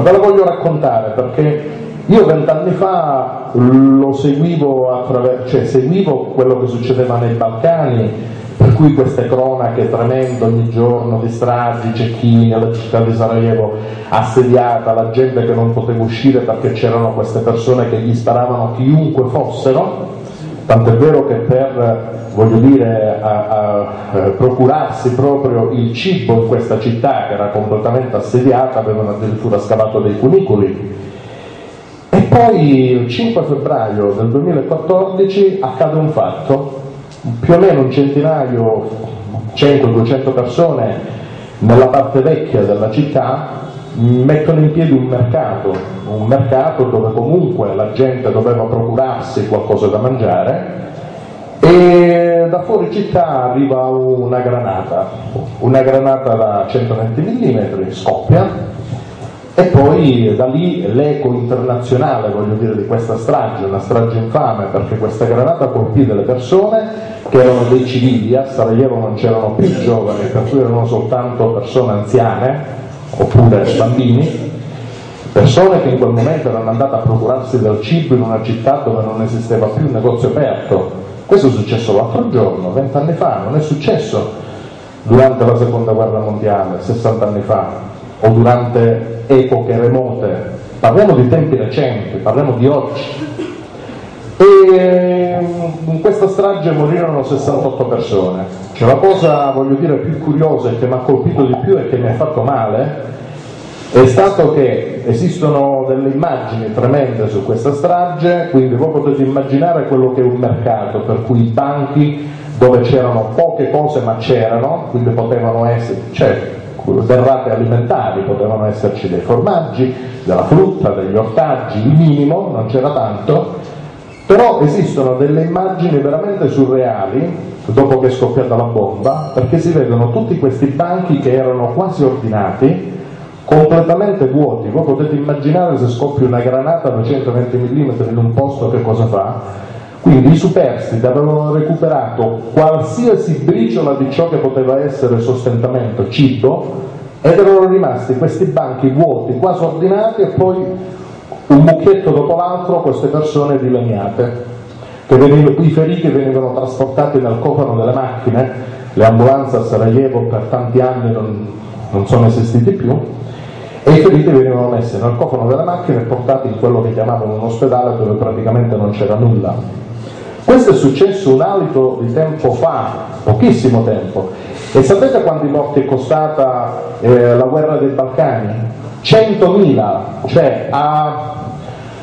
Ve la voglio raccontare perché io vent'anni fa lo seguivo attraverso, cioè seguivo quello che succedeva nei Balcani per cui queste cronache tremende ogni giorno di stragi, cecchini, la città di Sarajevo assediata, la gente che non poteva uscire perché c'erano queste persone che gli sparavano chiunque fossero, tant'è vero che per voglio dire, a, a, a, procurarsi proprio il cibo in questa città che era completamente assediata, avevano addirittura scavato dei cunicoli. E poi il 5 febbraio del 2014 accade un fatto, più o meno un centinaio, 100-200 persone nella parte vecchia della città mettono in piedi un mercato, un mercato dove comunque la gente doveva procurarsi qualcosa da mangiare e da fuori città arriva una granata, una granata da 120 mm, scoppia e poi da lì l'eco internazionale, voglio dire, di questa strage, una strage infame perché questa granata colpì delle persone che erano dei civili, a Sarajevo non c'erano più giovani, per cui erano soltanto persone anziane oppure bambini, persone che in quel momento erano andate a procurarsi del cibo in una città dove non esisteva più un negozio aperto. Questo è successo l'altro giorno, vent'anni fa, non è successo durante la seconda guerra mondiale, 60 anni fa, o durante epoche remote. Parliamo di tempi recenti, parliamo di oggi. E in questa strage morirono 68 persone. Cioè, la cosa, voglio dire, più curiosa e che mi ha colpito di più e che mi ha fatto male è stato che esistono delle immagini tremende su questa strage, quindi voi potete immaginare quello che è un mercato, per cui i banchi dove c'erano poche cose ma c'erano, quindi potevano essere, cioè derrate alimentari, potevano esserci dei formaggi, della frutta, degli ortaggi, il minimo, non c'era tanto, però esistono delle immagini veramente surreali dopo che è scoppiata la bomba, perché si vedono tutti questi banchi che erano quasi ordinati, completamente vuoti. Voi potete immaginare se scoppia una granata da 120 mm in un posto che cosa fa? Quindi i superstiti avevano recuperato qualsiasi briciola di ciò che poteva essere sostentamento, cibo, ed erano rimasti questi banchi vuoti, quasi ordinati, e poi un mucchietto dopo l'altro queste persone dilaniate. Venivano, I feriti venivano trasportati nel cofano delle macchine, le ambulanze a Sarajevo per tanti anni non, non sono esistite più, e i feriti venivano messi nel cofano delle macchine e portati in quello che chiamavano un ospedale dove praticamente non c'era nulla. Questo è successo un alito di tempo fa, pochissimo tempo. E sapete quanti morti è costata eh, la guerra dei Balcani? 100.000, cioè a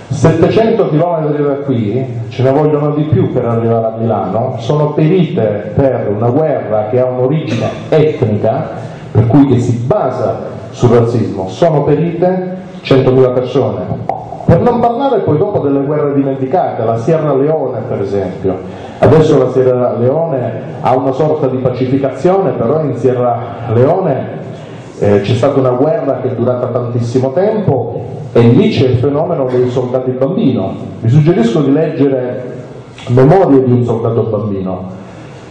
700 km da qui, ce ne vogliono di più per arrivare a Milano, sono perite per una guerra che ha un'origine etnica, per cui che si basa sul razzismo, sono perite 100.000 persone. Per non parlare poi dopo delle guerre dimenticate, la Sierra Leone per esempio. Adesso la Sierra Leone ha una sorta di pacificazione, però in Sierra Leone eh, c'è stata una guerra che è durata tantissimo tempo e lì c'è il fenomeno dei soldati bambino. Vi suggerisco di leggere Memorie di un soldato bambino.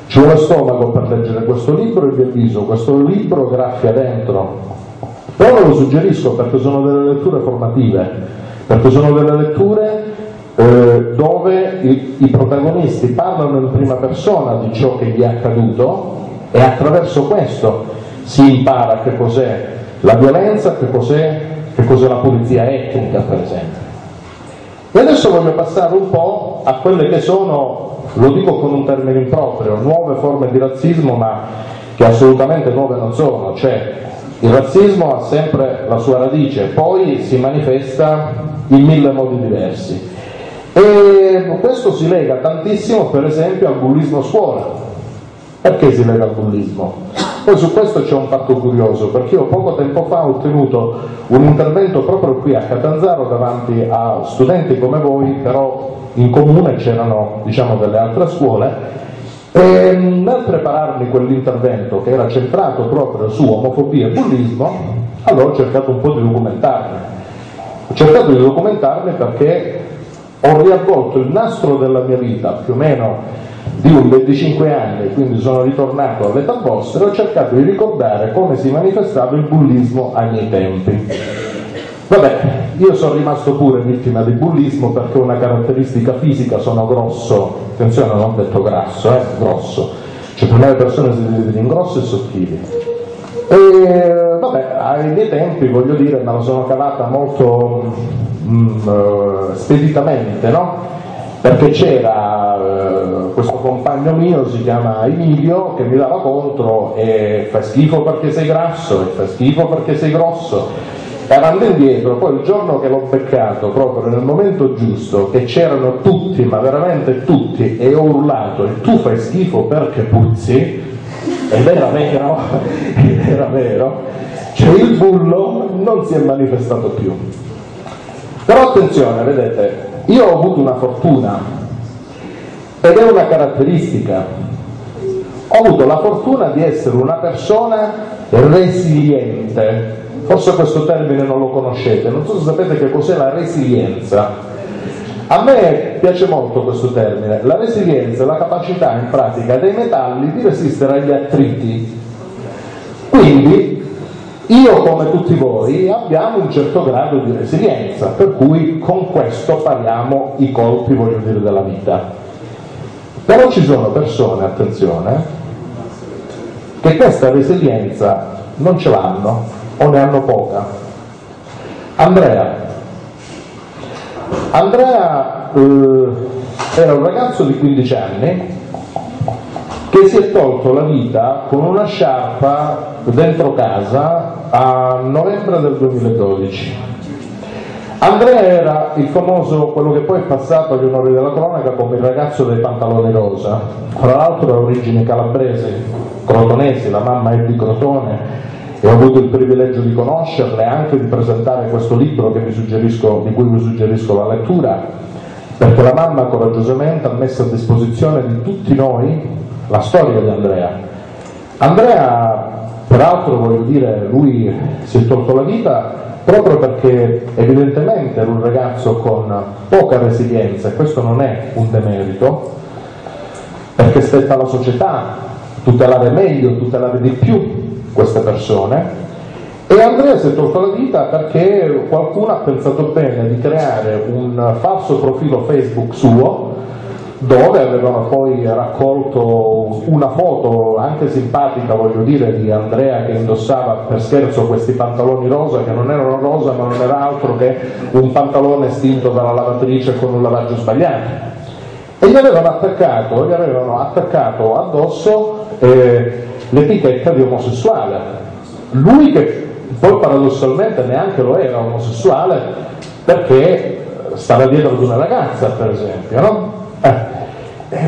Ci vuole stomaco per leggere questo libro e vi avviso, questo libro graffia dentro. Però ve lo suggerisco perché sono delle letture formative, perché sono delle letture eh, dove i, i protagonisti parlano in prima persona di ciò che gli è accaduto e attraverso questo si impara che cos'è la violenza, che cos'è, che cos'è la pulizia etnica, per esempio. E adesso voglio passare un po' a quelle che sono, lo dico con un termine improprio, nuove forme di razzismo, ma che assolutamente nuove non sono, cioè il razzismo ha sempre la sua radice, poi si manifesta in mille modi diversi. E questo si lega tantissimo, per esempio, al bullismo a scuola. Perché si lega al bullismo? Poi su questo c'è un fatto curioso, perché io poco tempo fa ho ottenuto un intervento proprio qui a Catanzaro davanti a studenti come voi, però in comune c'erano diciamo, delle altre scuole, e nel prepararmi quell'intervento che era centrato proprio su omofobia e bullismo, allora ho cercato un po' di documentarmi. Ho cercato di documentarmi perché ho riavvolto il nastro della mia vita, più o meno di un 25 anni, quindi sono ritornato all'età vostra e ho cercato di ricordare come si manifestava il bullismo ai miei tempi. Vabbè, io sono rimasto pure vittima di bullismo perché una caratteristica fisica, sono grosso, attenzione non ho detto grasso, eh, grosso, cioè per me le persone si dividono in grosse e sottili. E vabbè, ai miei tempi, voglio dire, me la sono cavata molto mm, uh, speditamente, no? perché c'era eh, questo compagno mio, si chiama Emilio, che mi dava contro e fa schifo perché sei grasso, e fa schifo perché sei grosso, andando indietro, poi il giorno che l'ho beccato, proprio nel momento giusto, che c'erano tutti, ma veramente tutti, e ho urlato, e tu fai schifo perché puzzi, ed era vero, [laughs] era vero, cioè il bullo non si è manifestato più. Però attenzione, vedete, io ho avuto una fortuna ed è una caratteristica. Ho avuto la fortuna di essere una persona resiliente. Forse questo termine non lo conoscete, non so se sapete che cos'è la resilienza. A me piace molto questo termine. La resilienza è la capacità in pratica dei metalli di resistere agli attriti. Quindi io come tutti voi abbiamo un certo grado di resilienza, per cui con questo pariamo i colpi, voglio dire, della vita. Però ci sono persone, attenzione, che questa resilienza non ce l'hanno o ne hanno poca. Andrea. Andrea eh, era un ragazzo di 15 anni che si è tolto la vita con una sciarpa dentro casa a novembre del 2012. Andrea era il famoso, quello che poi è passato agli onori della cronaca come il ragazzo dei pantaloni rosa, tra l'altro ha origini calabresi, crotonesi, la mamma è di Crotone e ho avuto il privilegio di conoscerle e anche di presentare questo libro di cui vi suggerisco la lettura, perché la mamma coraggiosamente ha messo a disposizione di tutti noi la storia di Andrea. Andrea, peraltro, voglio dire, lui si è tolto la vita proprio perché evidentemente era un ragazzo con poca resilienza e questo non è un demerito, perché spetta alla società tutelare meglio, tutelare di più queste persone. E Andrea si è tolto la vita perché qualcuno ha pensato bene di creare un falso profilo Facebook suo dove avevano poi raccolto una foto anche simpatica, voglio dire, di Andrea che indossava per scherzo questi pantaloni rosa che non erano rosa ma non era altro che un pantalone stinto dalla lavatrice con un lavaggio sbagliato. E gli avevano attaccato, gli avevano attaccato addosso eh, l'etichetta di omosessuale. Lui che poi paradossalmente neanche lo era omosessuale perché stava dietro ad una ragazza, per esempio, no? Eh,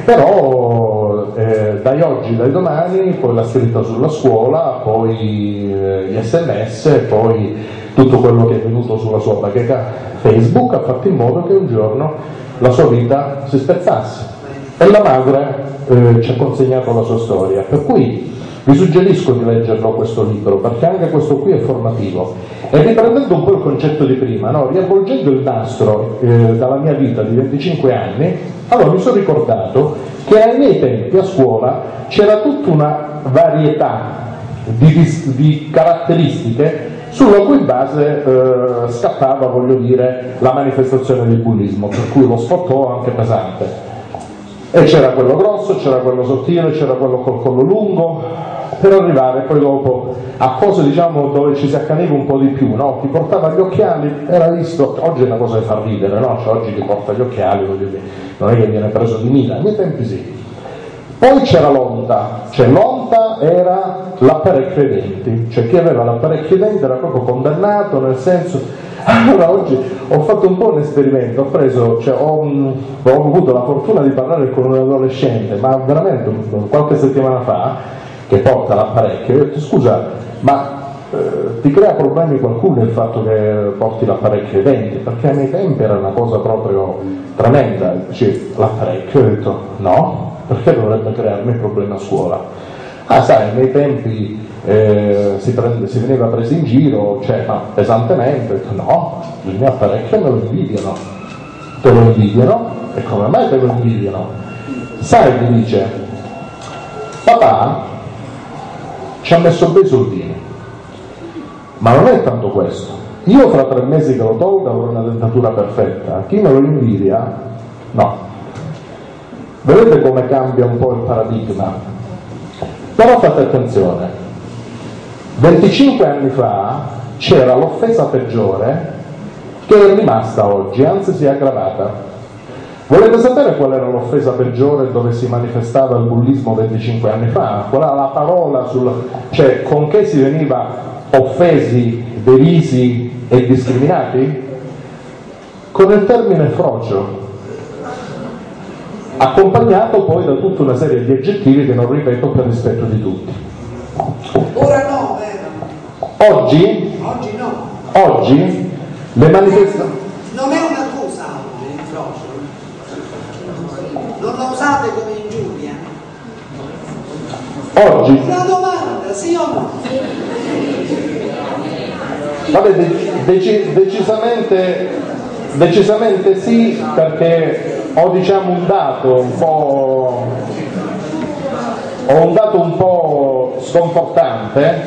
però eh, dai oggi, dai domani, poi la scritta sulla scuola, poi eh, gli sms, poi tutto quello che è venuto sulla sua bacheca Facebook ha fatto in modo che un giorno la sua vita si spezzasse. E la madre eh, ci ha consegnato la sua storia. Per cui vi suggerisco di leggerlo questo libro, perché anche questo qui è formativo. E riprendendo un po' il concetto di prima, no? riavvolgendo il nastro eh, dalla mia vita di 25 anni, allora mi sono ricordato che ai miei tempi a scuola c'era tutta una varietà di, di caratteristiche sulla cui base eh, scattava, voglio dire, la manifestazione del bullismo, per cui lo sfottò anche pesante. E c'era quello grosso, c'era quello sottile, c'era quello col collo lungo, per arrivare poi dopo a cose diciamo dove ci si accadeva un po' di più, no? Ti portava gli occhiali, era visto, oggi è una cosa che fa ridere, no? Cioè, oggi ti porta gli occhiali, dire, non è che viene preso di mira, miei tempi sì. Poi c'era l'onta, cioè l'onta era l'apparecchio ai denti, cioè chi aveva l'apparecchio ai denti era proprio condannato nel senso [laughs] allora oggi ho fatto un po' un esperimento, ho preso, cioè, ho, ho, avuto la fortuna di parlare con un adolescente, ma veramente qualche settimana fa, che porta l'apparecchio, e ho detto scusa, ma eh, ti crea problemi qualcuno il fatto che porti l'apparecchio ai denti? Perché ai miei tempi era una cosa proprio tremenda, cioè, l'apparecchio, ho detto no, perché dovrebbe crearmi problemi a scuola? Ah sai, ai miei tempi eh, si, prende, si, veniva preso in giro, cioè, ma pesantemente, ho detto no, il mio apparecchio me lo invidiano, te lo invidiano? E come mai te lo invidiano? Sai, mi dice, papà ci ha messo bei soldini. Ma non è tanto questo. Io fra tre mesi che lo tolgo avrò una dentatura perfetta. Chi me lo invidia? No. Vedete come cambia un po' il paradigma? Però fate attenzione. 25 anni fa c'era l'offesa peggiore che è rimasta oggi, anzi si è aggravata. Volete sapere qual era l'offesa peggiore dove si manifestava il bullismo 25 anni fa? Qual era la parola sul... cioè con che si veniva offesi, derisi e discriminati? Con il termine frocio, accompagnato poi da tutta una serie di aggettivi che non ripeto per rispetto di tutti. Ora no, vero? Oggi, Oggi no. oggi le manifestazioni... Non è un'accusa oggi, il frocio. Non lo usate come ingiuria. Oggi, Una domanda, sì o no? vabbè, de- deci- decisamente, decisamente sì, perché ho diciamo un dato un po', ho un dato un po' sconfortante,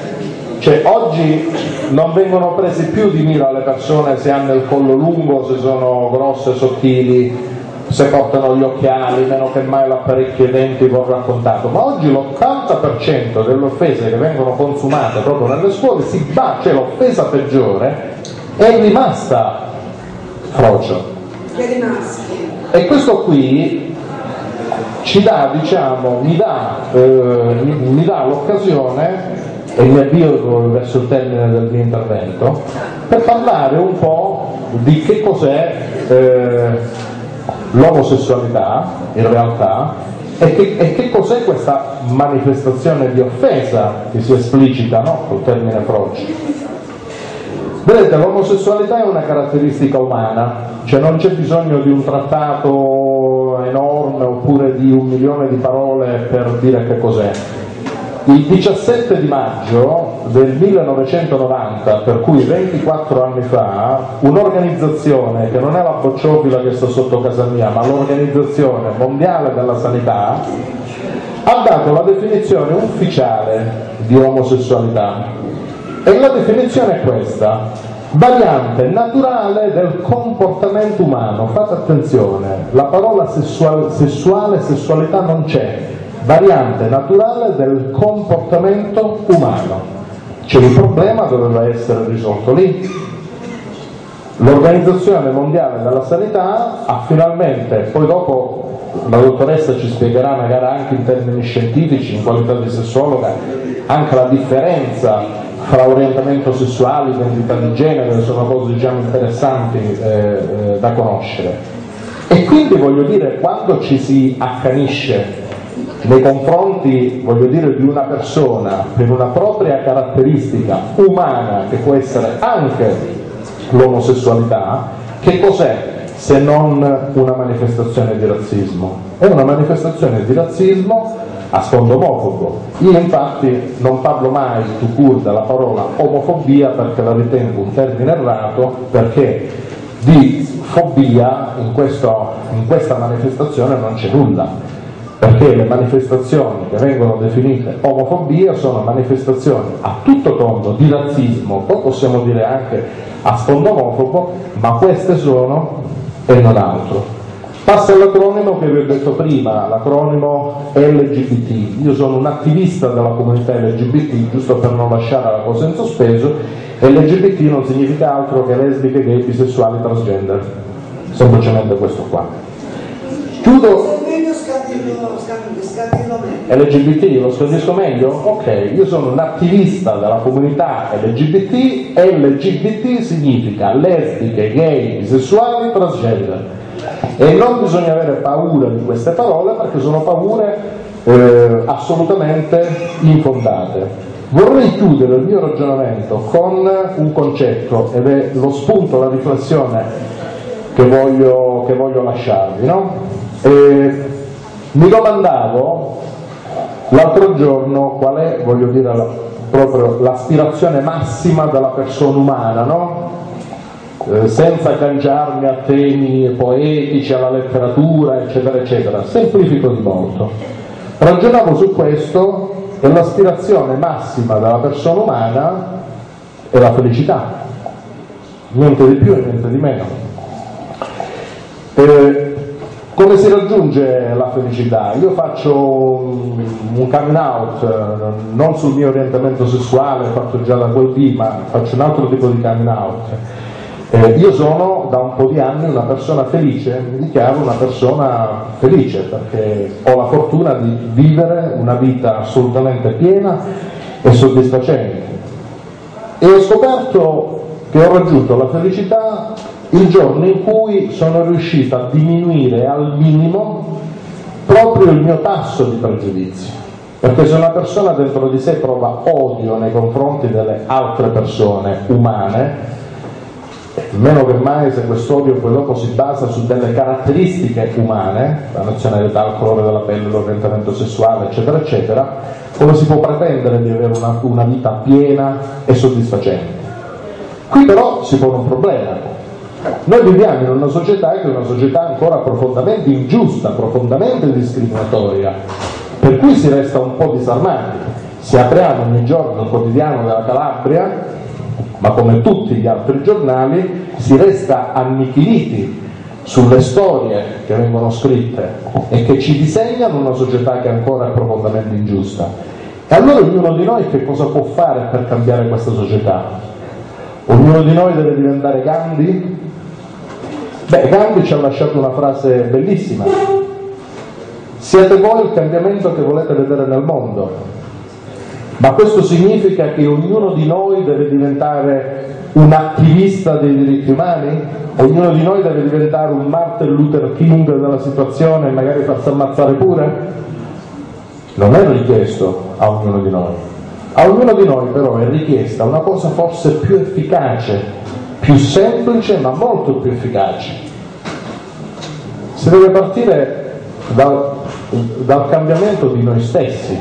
cioè oggi non vengono presi più di mira le persone se hanno il collo lungo, se sono grosse, sottili, se portano gli occhiali, meno che mai l'apparecchio ai denti vi ho raccontato, ma oggi l'80% delle offese che vengono consumate proprio nelle scuole si batte, cioè l'offesa peggiore è rimasta frocio. E questo qui ci dà, diciamo, mi dà, eh, mi, mi dà l'occasione, e mi avvio verso il termine del mio intervento, per parlare un po' di che cos'è eh, l'omosessualità in realtà e che, e che cos'è questa manifestazione di offesa che si esplicita no? col termine froci. Vedete, l'omosessualità è una caratteristica umana, cioè non c'è bisogno di un trattato enorme oppure di un milione di parole per dire che cos'è. Il 17 di maggio del 1990, per cui 24 anni fa, un'organizzazione che non è la bocciofila che sta sotto casa mia, ma l'Organizzazione Mondiale della Sanità, ha dato la definizione ufficiale di omosessualità. E la definizione è questa, variante naturale del comportamento umano. Fate attenzione, la parola sessuale, sessuale sessualità non c'è, variante naturale del comportamento umano. C'è il problema, doveva essere risolto lì. L'Organizzazione Mondiale della Sanità ha finalmente, poi dopo la dottoressa ci spiegherà magari anche in termini scientifici, in qualità di sessuologa, anche la differenza fra orientamento sessuale, identità di genere, sono cose diciamo interessanti eh, eh, da conoscere. E quindi voglio dire, quando ci si accanisce nei confronti, voglio dire, di una persona per una propria caratteristica umana, che può essere anche l'omosessualità, che cos'è se non una manifestazione di razzismo? È una manifestazione di razzismo a sfondo omofobo. Io infatti non parlo mai tu cur della parola omofobia perché la ritengo un termine errato, perché di fobia in, questo, in questa manifestazione non c'è nulla perché le manifestazioni che vengono definite omofobia sono manifestazioni a tutto tondo di razzismo, poi possiamo dire anche a sfondo omofobo, ma queste sono e non altro. Passa l'acronimo che vi ho detto prima, l'acronimo LGBT. Io sono un attivista della comunità LGBT, giusto per non lasciare la cosa in sospeso, LGBT non significa altro che lesbiche, gay, bisessuali, transgender. Semplicemente questo qua. Chiudo Se meglio scandilo, scandilo, scandilo meglio. LGBT, lo scandisco meglio? Ok, io sono un attivista della comunità LGBT, LGBT significa lesbiche, gay, bisessuali, transgender. E non bisogna avere paura di queste parole perché sono paure eh, assolutamente infondate. Vorrei chiudere il mio ragionamento con un concetto ed è lo spunto, la riflessione che voglio, che voglio lasciarvi. No? E mi domandavo l'altro giorno qual è, voglio dire, la- proprio l'aspirazione massima della persona umana, no? Eh, senza cangiarmi a temi poetici, alla letteratura, eccetera, eccetera. Semplifico di molto. Ragionavo su questo e l'aspirazione massima della persona umana è la felicità, niente di più e niente di meno. Eh, come si raggiunge la felicità? Io faccio un, coming out, non sul mio orientamento sessuale fatto già da quel dì, ma faccio un altro tipo di coming out. Eh, io sono da un po' di anni una persona felice, mi dichiaro una persona felice perché ho la fortuna di vivere una vita assolutamente piena e soddisfacente. E ho scoperto che ho raggiunto la felicità il giorno in cui sono riuscito a diminuire al minimo proprio il mio tasso di pregiudizio. Perché se una persona dentro di sé prova odio nei confronti delle altre persone umane, meno che mai se quest'odio poi dopo si basa su delle caratteristiche umane, la nazionalità, il colore della pelle, l'orientamento sessuale, eccetera, eccetera, come si può pretendere di avere una, una vita piena e soddisfacente? Qui però si pone un problema. Noi viviamo in una società che è una società ancora profondamente ingiusta, profondamente discriminatoria, per cui si resta un po' disarmati. Se apriamo ogni giorno il quotidiano della Calabria, ma come tutti gli altri giornali, si resta annichiliti sulle storie che vengono scritte e che ci disegnano una società che ancora è profondamente ingiusta. E allora ognuno di noi che cosa può fare per cambiare questa società? Ognuno di noi deve diventare Gandhi? Beh, Gandhi ci ha lasciato una frase bellissima. Siete voi il cambiamento che volete vedere nel mondo. Ma questo significa che ognuno di noi deve diventare un attivista dei diritti umani? Ognuno di noi deve diventare un Martin Luther King della situazione e magari farsi ammazzare pure? Non è richiesto a ognuno di noi. A ognuno di noi però è richiesta una cosa forse più efficace, più semplice ma molto più efficace. Si deve partire dal, dal cambiamento di noi stessi,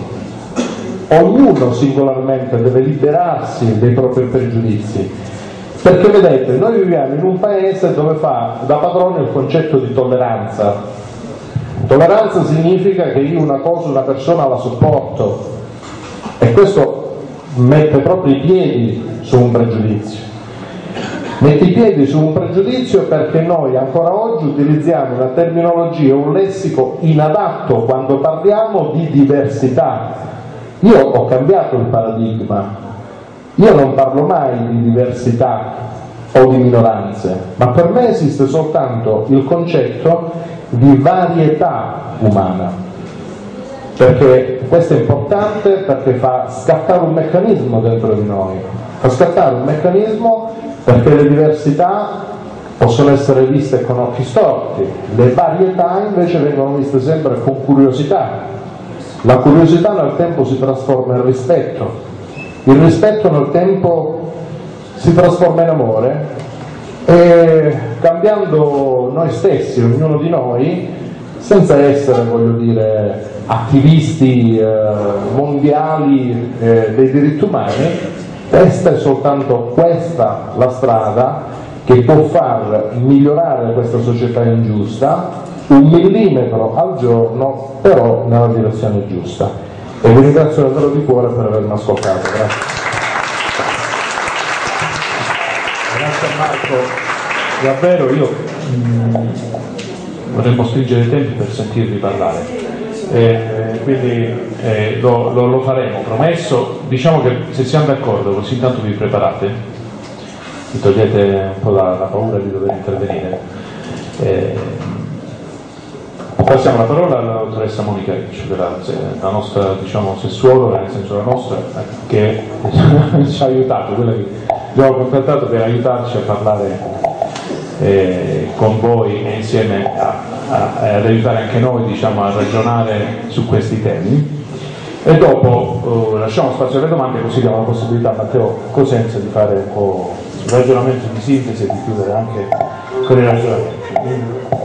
ognuno singolarmente deve liberarsi dei propri pregiudizi. Perché vedete, noi viviamo in un paese dove fa da padrone il concetto di tolleranza. Tolleranza significa che io una cosa, una persona la sopporto e questo mette proprio i piedi su un pregiudizio. Mette i piedi su un pregiudizio perché noi ancora oggi utilizziamo una terminologia, un lessico inadatto quando parliamo di diversità, io ho cambiato il paradigma, io non parlo mai di diversità o di minoranze, ma per me esiste soltanto il concetto di varietà umana, perché questo è importante perché fa scattare un meccanismo dentro di noi, fa scattare un meccanismo perché le diversità possono essere viste con occhi storti, le varietà invece vengono viste sempre con curiosità, la curiosità nel tempo si trasforma in rispetto, il rispetto nel tempo si trasforma in amore e cambiando noi stessi, ognuno di noi, senza essere, voglio dire, attivisti eh, mondiali eh, dei diritti umani, resta soltanto questa la strada che può far migliorare questa società ingiusta un millimetro al giorno, però nella direzione giusta. E vi ringrazio davvero di cuore per avermi ascoltato. Grazie. Grazie a Marco, davvero io mh, mm, vorremmo stringere i tempi per sentirvi parlare. Eh, quindi eh, lo, lo, lo, faremo, promesso. Diciamo che se siamo d'accordo, così intanto vi preparate, vi togliete un po' la, la paura di dover intervenire. Eh, Passiamo la parola alla dottoressa Monica Ricci, la, la nostra diciamo, sessuologa, nel senso la nostra, che [laughs] ci ha aiutato, quella che abbiamo contattato per aiutarci a parlare eh, con voi e insieme a, a, ad aiutare anche noi diciamo, a ragionare su questi temi. E dopo eh, lasciamo spazio alle domande così diamo la possibilità a Matteo Cosenza di fare un po' un ragionamento di sintesi e di chiudere anche con i ragionamenti.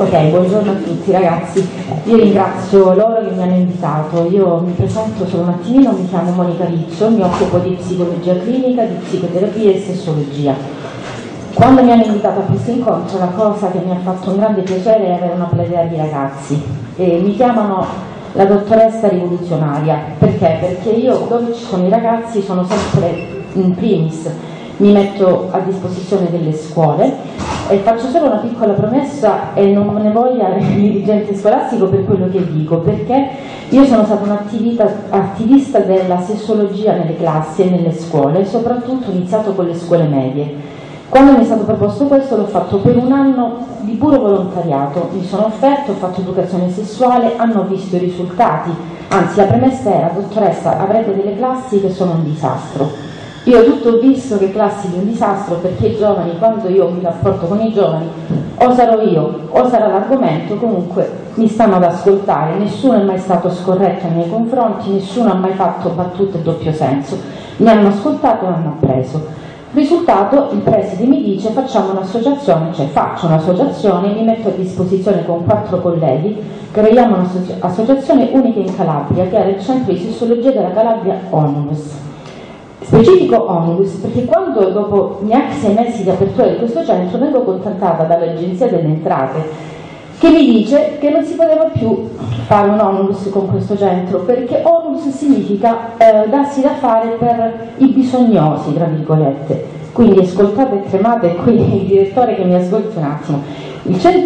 Ok, buongiorno a tutti ragazzi. Io ringrazio loro che mi hanno invitato. Io mi presento solo un attimino, mi chiamo Monica Riccio, mi occupo di psicologia clinica, di psicoterapia e sessologia. Quando mi hanno invitato a questo incontro la cosa che mi ha fatto un grande piacere è avere una platea di ragazzi e mi chiamano la dottoressa rivoluzionaria. Perché? Perché io dove ci sono i ragazzi sono sempre in primis mi metto a disposizione delle scuole e faccio solo una piccola promessa e non me ne voglia il dirigente scolastico per quello che dico, perché io sono stata un'attivista della sessologia nelle classi e nelle scuole, soprattutto ho iniziato con le scuole medie. Quando mi è stato proposto questo l'ho fatto per un anno di puro volontariato, mi sono offerto, ho fatto educazione sessuale, hanno visto i risultati, anzi la premessa era, dottoressa, avrete delle classi che sono un disastro. Io ho tutto visto che classi di un disastro perché i giovani, quando io mi rapporto con i giovani, o sarò io o sarà l'argomento, comunque mi stanno ad ascoltare, nessuno è mai stato scorretto nei miei confronti, nessuno ha mai fatto battute e doppio senso, mi hanno ascoltato e hanno appreso. Risultato, il preside mi dice facciamo un'associazione, cioè faccio un'associazione, mi metto a disposizione con quattro colleghi, creiamo un'associazione unica in Calabria, che era il centro di sessologia della Calabria Onlus. Specifico Onlus perché quando dopo neanche sei mesi di apertura di questo centro vengo contattata dall'Agenzia delle Entrate che mi dice che non si poteva più fare un onlus con questo centro perché onlus significa eh, darsi da fare per i bisognosi, tra virgolette. Quindi ascoltate e tremate qui il direttore che mi ascolti un attimo.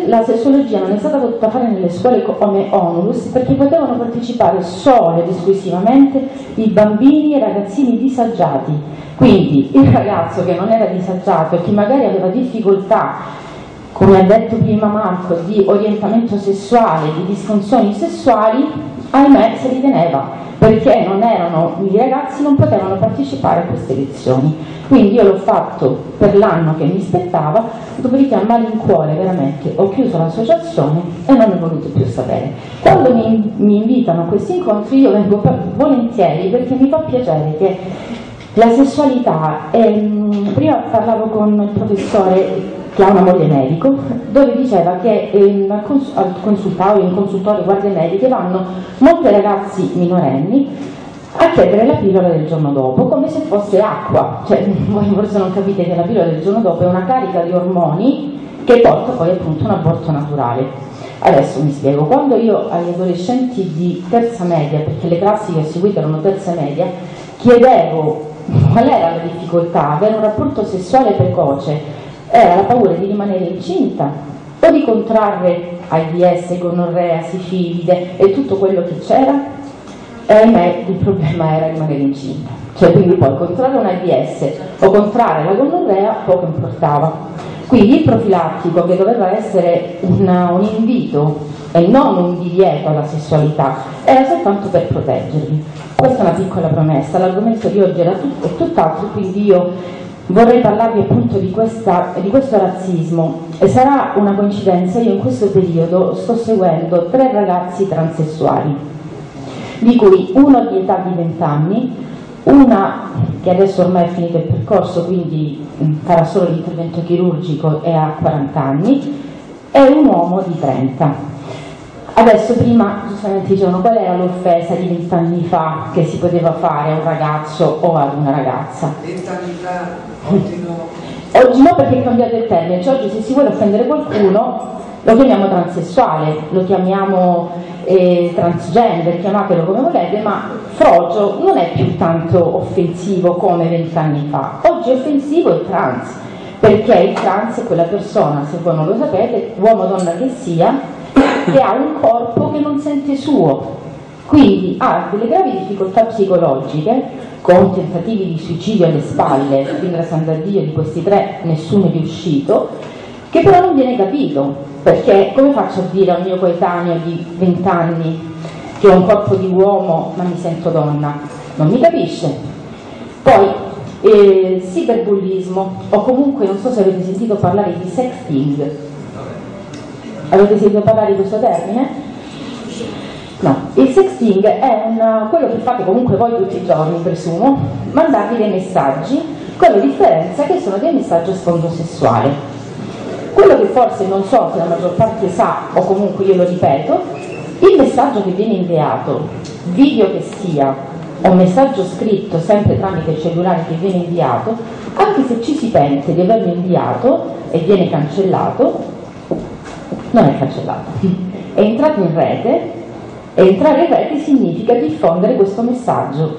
La sessologia non è stata potuta fare nelle scuole come onlus perché potevano partecipare solo ed esclusivamente i bambini e i ragazzini disagiati. Quindi il ragazzo che non era disagiato e che magari aveva difficoltà come ha detto prima Marco, di orientamento sessuale, di disfunzioni sessuali, ahimè si riteneva, perché non erano, i ragazzi non potevano partecipare a queste lezioni. Quindi io l'ho fatto per l'anno che mi spettava, dopodiché a malincuore veramente ho chiuso l'associazione e non ho voluto più sapere. Quando mi, mi invitano a questi incontri io vengo volentieri perché mi fa piacere che la sessualità, ehm, prima parlavo con il professore che ha una moglie medico, dove diceva che eh, al consultorio, in consultorio guardie mediche vanno molti ragazzi minorenni a chiedere la pillola del giorno dopo, come se fosse acqua. Cioè, [laughs] voi forse non capite che la pillola del giorno dopo è una carica di ormoni che porta poi appunto un aborto naturale. Adesso mi spiego, quando io agli adolescenti di terza media, perché le classi che ho seguito erano terza media, chiedevo qual era la difficoltà, avere un rapporto sessuale precoce era la paura di rimanere incinta o di contrarre AIDS, gonorrea, sifilide e tutto quello che c'era? E ahimè il problema era rimanere incinta. Cioè quindi poi contrarre un AIDS o contrarre la gonorrea poco importava. Quindi il profilattico che doveva essere una, un invito e non un divieto alla sessualità era soltanto per proteggerli questa è una piccola promessa. L'argomento di oggi era tut- tutt'altro quindi io Vorrei parlarvi appunto di, questa, di, questo razzismo e sarà una coincidenza, io in questo periodo sto seguendo tre ragazzi transessuali, di cui uno di età di 20 anni, una che adesso ormai è finito il percorso, quindi mm, farà solo l'intervento chirurgico e ha 40 anni, e un uomo di 30. Adesso prima giustamente dicevano qual era l'offesa di vent'anni fa che si poteva fare a un ragazzo o ad una ragazza. Vent'anni fa oggi no. Oggi no perché è cambiato il termine, cioè oggi se si vuole offendere qualcuno lo chiamiamo transessuale, lo chiamiamo eh, transgender, chiamatelo come volete, ma frocio non è più tanto offensivo come vent'anni fa. Oggi è offensivo il trans, perché il trans è quella persona, se voi non lo sapete, uomo o donna che sia, che ha un corpo che non sente suo, quindi ha delle gravi difficoltà psicologiche con tentativi di suicidio alle spalle, quindi la Dio di questi tre nessuno è riuscito, che però non viene capito, perché come faccio a dire a un mio coetaneo di 20 anni che ho un corpo di uomo ma mi sento donna? Non mi capisce. Poi eh, cyberbullismo, o comunque non so se avete sentito parlare di sexting, Avete sentito parlare di questo termine? No, il sexting è una, quello che fate comunque voi tutti i giorni, presumo, mandarvi dei messaggi, con la differenza che sono dei messaggi a sfondo sessuale. Quello che forse non so che la maggior parte sa, o comunque io lo ripeto, il messaggio che viene inviato, video che sia, o messaggio scritto sempre tramite cellulare che viene inviato, anche se ci si pente di averlo inviato e viene cancellato, non è cancellato, è entrato in rete e entrare in rete significa diffondere questo messaggio.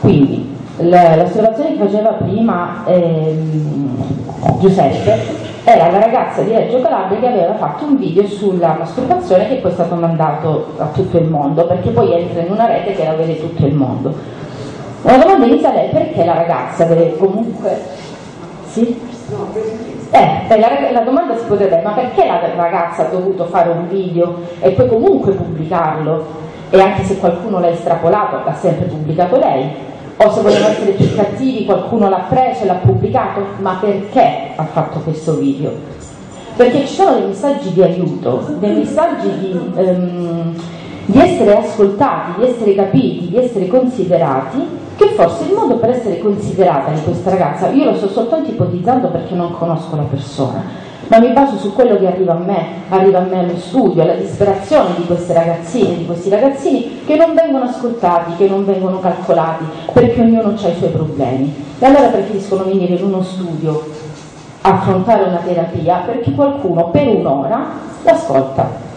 Quindi l'osservazione che faceva prima ehm, Giuseppe era la ragazza di Reggio Calabria che aveva fatto un video sulla masturbazione che poi è stato mandato a tutto il mondo perché poi entra in una rete che la vede tutto il mondo una domanda iniziale è perché la ragazza deve comunque sì? Eh, la, la, domanda si potrebbe, ma perché la ragazza ha dovuto fare un video e poi comunque pubblicarlo? E anche se qualcuno l'ha estrapolato, l'ha sempre pubblicato lei o se vogliamo essere più cattivi qualcuno l'ha preso e l'ha pubblicato, ma perché ha fatto questo video? Perché ci sono dei messaggi di aiuto, dei messaggi di, um, di essere ascoltati, di essere capiti, di essere considerati, che forse il modo per essere considerata di questa ragazza, io lo sto soltanto ipotizzando perché non conosco la persona, ma mi baso su quello che arriva a me, arriva a me allo studio, alla disperazione di queste ragazzine, di questi ragazzini che non vengono ascoltati, che non vengono calcolati, perché ognuno ha i suoi problemi. E allora preferiscono venire in uno studio, affrontare una terapia, perché qualcuno per un'ora l'ascolta.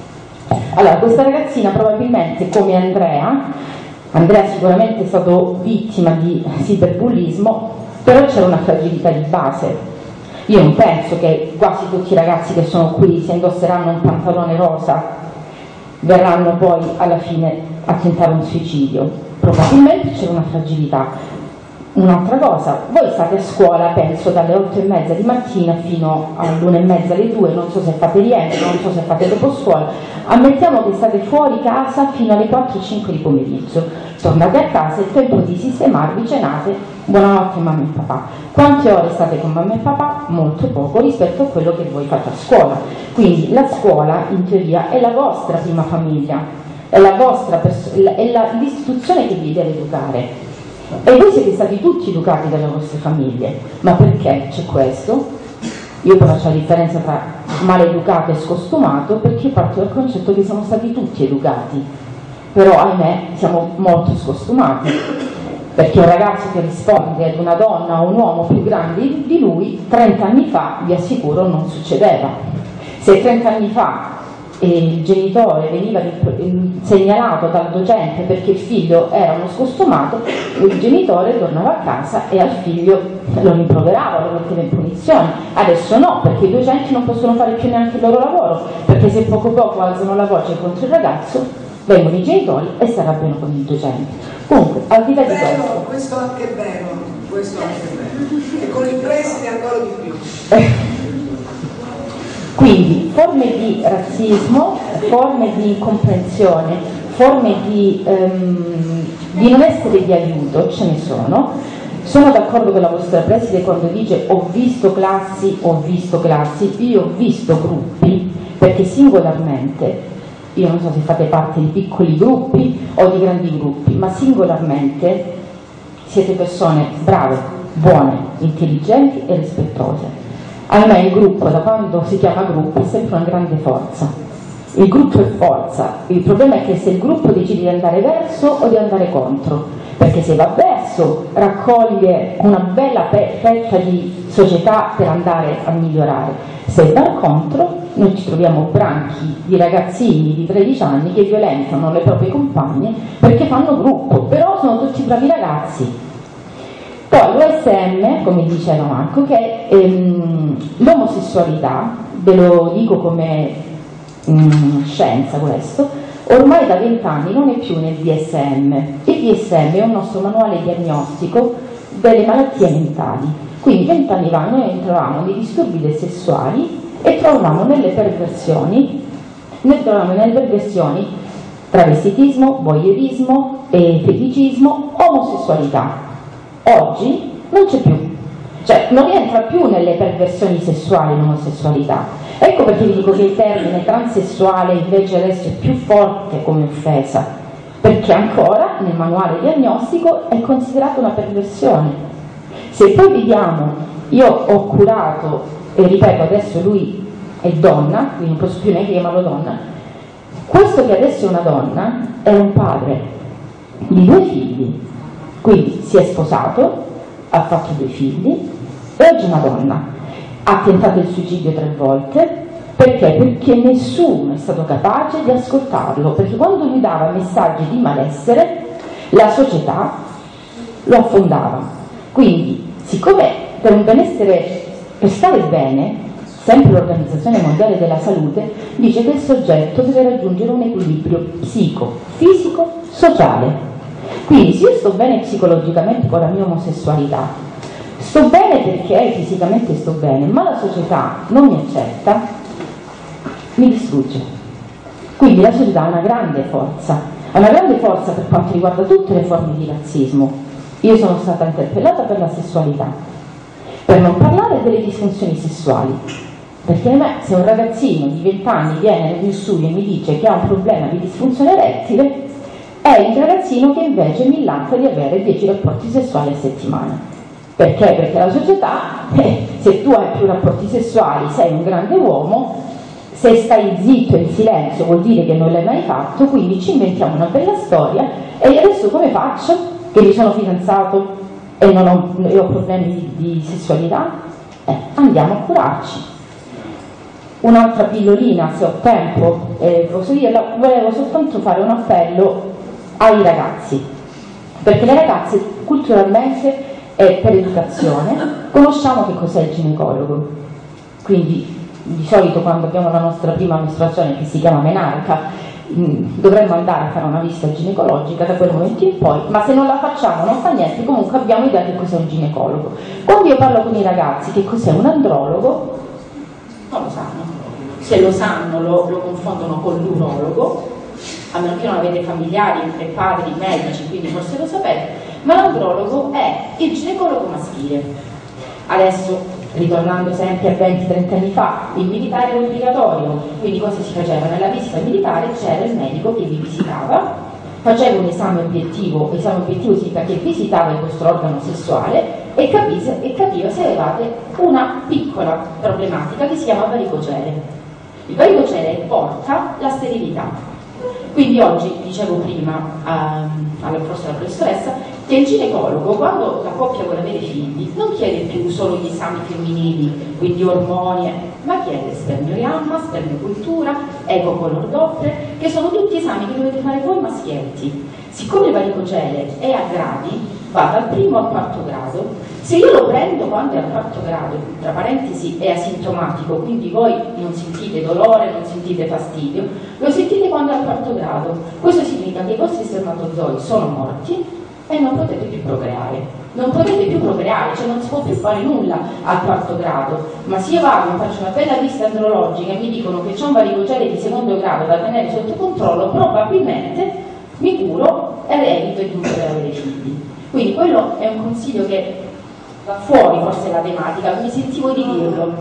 Allora, questa ragazzina probabilmente come Andrea, Andrea sicuramente è stato vittima di cyberbullismo, però c'era una fragilità di base, io non penso che quasi tutti i ragazzi che sono qui, se indosseranno un pantalone rosa, verranno poi alla fine a tentare un suicidio. Probabilmente c'è una fragilità. Un'altra cosa, voi state a scuola, penso, dalle 8 e mezza di mattina fino all'una e mezza, alle 2, non so se fate rientro, non so se fate dopo scuola, ammettiamo che state fuori casa fino alle 4 e 5 di pomeriggio, tornate a casa, è tempo di sistemarvi, cenate, buonanotte mamma e papà. Quante ore state con mamma e papà? Molto poco rispetto a quello che voi fate a scuola. Quindi la scuola, in teoria, è la vostra prima famiglia, è, la vostra è la, l'istituzione che vi deve educare e voi siete stati tutti educati dalle vostre famiglie, ma perché c'è questo? Io poi faccio la differenza tra maleducato e scostumato perché parto dal concetto che siamo stati tutti educati, però ahimè siamo molto scostumati, perché un ragazzo che risponde ad una donna o un uomo più grande di lui, 30 anni fa, vi assicuro, non succedeva. Se 30 anni fa il genitore veniva segnalato dal docente perché il figlio era uno scostumato, il genitore tornava a casa e al figlio lo rimproverava, lo metteva in punizione. Adesso no, perché i docenti non possono fare più neanche il loro lavoro, perché se poco poco alzano la voce contro il ragazzo, vengono i genitori e si arrabbiano con il docente. Comunque, al di là di questo... Questo anche è vero, questo anche è vero. E con il preside ancora di più. [laughs] Quindi forme di razzismo, forme di incomprensione, forme di, um, di non essere di aiuto, ce ne sono. Sono d'accordo con la vostra preside quando dice ho visto classi, ho visto classi, io ho visto gruppi, perché singolarmente, io non so se fate parte di piccoli gruppi o di grandi gruppi, ma singolarmente siete persone brave, buone, intelligenti e rispettose Ahimè il gruppo, da quando si chiama gruppo, è sempre una grande forza. Il gruppo è forza, il problema è che se il gruppo decide di andare verso o di andare contro, perché se va verso raccoglie una bella fetta di società per andare a migliorare, se va contro noi ci troviamo branchi di ragazzini di 13 anni che violentano le proprie compagne perché fanno gruppo, però sono tutti bravi ragazzi, poi l'OSM, come diceva Marco, che ehm, l'omosessualità, ve lo dico come mh, scienza questo, ormai da vent'anni non è più nel DSM. Il DSM è un nostro manuale diagnostico delle malattie mentali. Quindi vent'anni fa noi trovavamo dei disturbi dei sessuali e trovavamo nelle perversioni, noi trovavamo nelle perversioni travestitismo, voyeurismo, feticismo, omosessualità oggi non c'è più. Cioè non rientra più nelle perversioni sessuali l'omosessualità. Ecco perché vi dico che il termine transessuale invece adesso è più forte come offesa, perché ancora nel manuale diagnostico è considerato una perversione. Se poi vediamo, io ho curato, e ripeto adesso lui è donna, quindi non posso più neanche chiamarlo donna, questo che adesso è una donna è un padre di due figli, quindi si è sposato, ha fatto due figli e oggi è una donna. Ha tentato il suicidio tre volte perché? Perché nessuno è stato capace di ascoltarlo, perché quando lui dava messaggi di malessere, la società lo affondava. Quindi, siccome per un benessere, per stare bene, sempre l'Organizzazione Mondiale della Salute dice che il soggetto deve raggiungere un equilibrio psico, fisico, sociale. Quindi se io sto bene psicologicamente con la mia omosessualità, sto bene perché fisicamente sto bene, ma la società non mi accetta, mi distrugge. Quindi la società ha una grande forza, ha una grande forza per quanto riguarda tutte le forme di razzismo. Io sono stata interpellata per la sessualità, per non parlare delle disfunzioni sessuali, perché a me se un ragazzino di 20 anni viene nel mio studio e mi dice che ha un problema di disfunzione erettile, è il ragazzino che invece mi lancia di avere 10 rapporti sessuali a settimana. Perché? Perché la società, [laughs] eh, se tu hai più rapporti sessuali, sei un grande uomo, se stai zitto in silenzio vuol dire che non l'hai mai fatto, quindi ci inventiamo una bella storia e adesso come faccio? Che mi sono fidanzato e, non ho, e ho problemi di, di sessualità? Eh, andiamo a curarci. Un'altra pillolina, se ho tempo, eh, posso dirla, volevo soltanto fare un appello ai ragazzi, perché le ragazze culturalmente e per educazione conosciamo che cos'è il ginecologo, quindi di solito quando abbiamo la nostra prima mestruazione che si chiama menarca mm, dovremmo andare a fare una visita ginecologica da quel momento in poi, ma se non la facciamo non fa niente, comunque abbiamo idea che cos'è un ginecologo. Quando io parlo con i ragazzi che cos'è un andrologo, non lo sanno. Se lo sanno lo, lo confondono con l'urologo, a meno che non avete familiari, tre padri, medici, quindi forse lo sapete, ma l'andrologo è il ginecologo maschile. Adesso, ritornando sempre a 20-30 anni fa, il militare era obbligatorio, quindi cosa si faceva? Nella visita militare c'era il medico che vi visitava, faceva un esame obiettivo, esame obiettivo significa che visitava il vostro organo sessuale e, capise, e capiva se avevate una piccola problematica che si chiama varicocele. Il varicocele porta la sterilità, quindi oggi, dicevo prima alla forse alla professoressa, che il ginecologo quando la coppia vuole avere figli non chiede più solo gli esami femminili, quindi ormoni, ma chiede spermiogramma, spermiocultura, ecocolor doppler, che sono tutti esami che dovete fare voi maschietti. Siccome il varicocele è a gradi, va dal primo al quarto grado, se io lo prendo quando è al quarto grado, tra parentesi è asintomatico, quindi voi non sentite dolore, non sentite fastidio, lo sentite quando è al quarto grado. Questo significa che i vostri spermatozoi sono morti e non potete più procreare. Non potete più procreare, cioè non si può più fare nulla al quarto grado. Ma se io vado e faccio una bella vista andrologica e mi dicono che c'è un varicocele di secondo grado da tenere sotto controllo, probabilmente mi curo e evito di poter avere figli. Quindi quello è un consiglio che va fuori forse la tematica, mi sentivo di dirlo.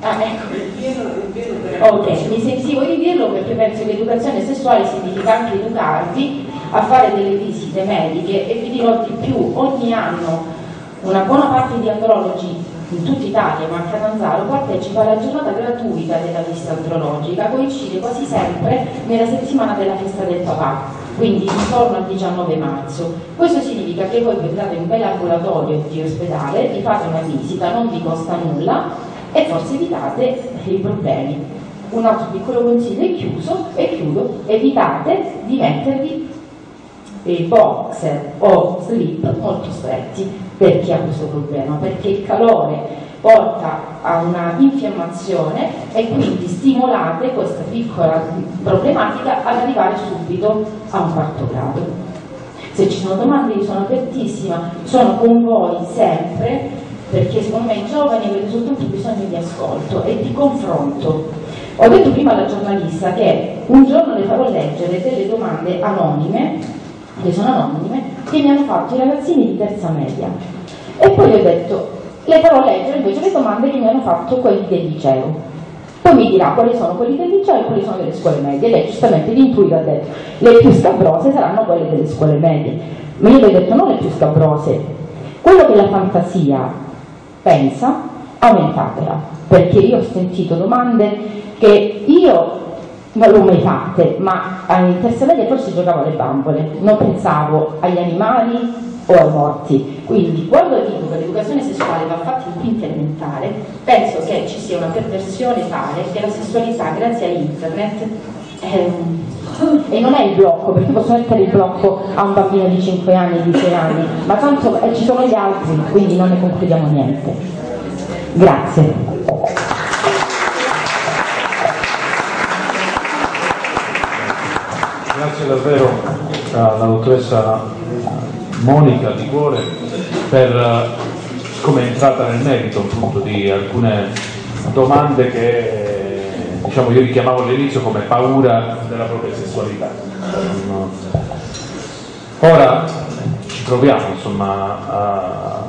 Ah, ecco. Ok, mi sentivo di dirlo perché penso che educazione sessuale significa anche educarvi a fare delle visite mediche e vi dirò di più, ogni anno una buona parte di andrologi in tutta Italia, ma anche a Catanzaro, partecipa alla giornata gratuita della visita andrologica, coincide quasi sempre nella settimana della festa del papà quindi intorno al 19 marzo. Questo significa che voi andate in un bel ambulatorio di ospedale, vi fate una visita, non vi costa nulla e forse evitate i problemi. Un altro piccolo consiglio è chiuso e chiudo, evitate di mettervi i boxer o slip molto stretti per chi ha questo problema, perché il calore porta a una infiammazione e quindi stimolate questa piccola problematica ad arrivare subito a un quarto grado. Se ci sono domande io sono apertissima, sono con voi sempre perché secondo me i giovani avete soltanto bisogno di ascolto e di confronto. Ho detto prima alla giornalista che un giorno le farò leggere delle domande anonime, che sono anonime, che mi hanno fatto i ragazzini di terza media. E poi gli ho detto, le farò leggere invece le domande che mi hanno fatto quelli del liceo. Poi mi dirà quali sono quelli del liceo e quali sono delle scuole medie. Lei giustamente l'intuito ha detto le più scabrose saranno quelle delle scuole medie. Ma io le ho detto non le più scabrose. Quello che la fantasia pensa, aumentatela. Perché io ho sentito domande che io non l'ho mai fatte, ma in terza media forse giocavo alle bambole, non pensavo agli animali, o ai morti. Quindi quando dico che l'educazione sessuale va fatta in quinta penso che ci sia una perversione tale che la sessualità grazie a internet è, e non è il blocco, perché posso mettere il blocco a un bambino di 5 anni, di 6 anni, ma tanto eh, ci sono gli altri, quindi non ne concludiamo niente. Grazie. Grazie davvero alla dottoressa Monica Di Cuore per eh, come è entrata nel merito appunto di alcune domande che diciamo, io richiamavo all'inizio come paura della propria sessualità. Ora ci proviamo insomma a,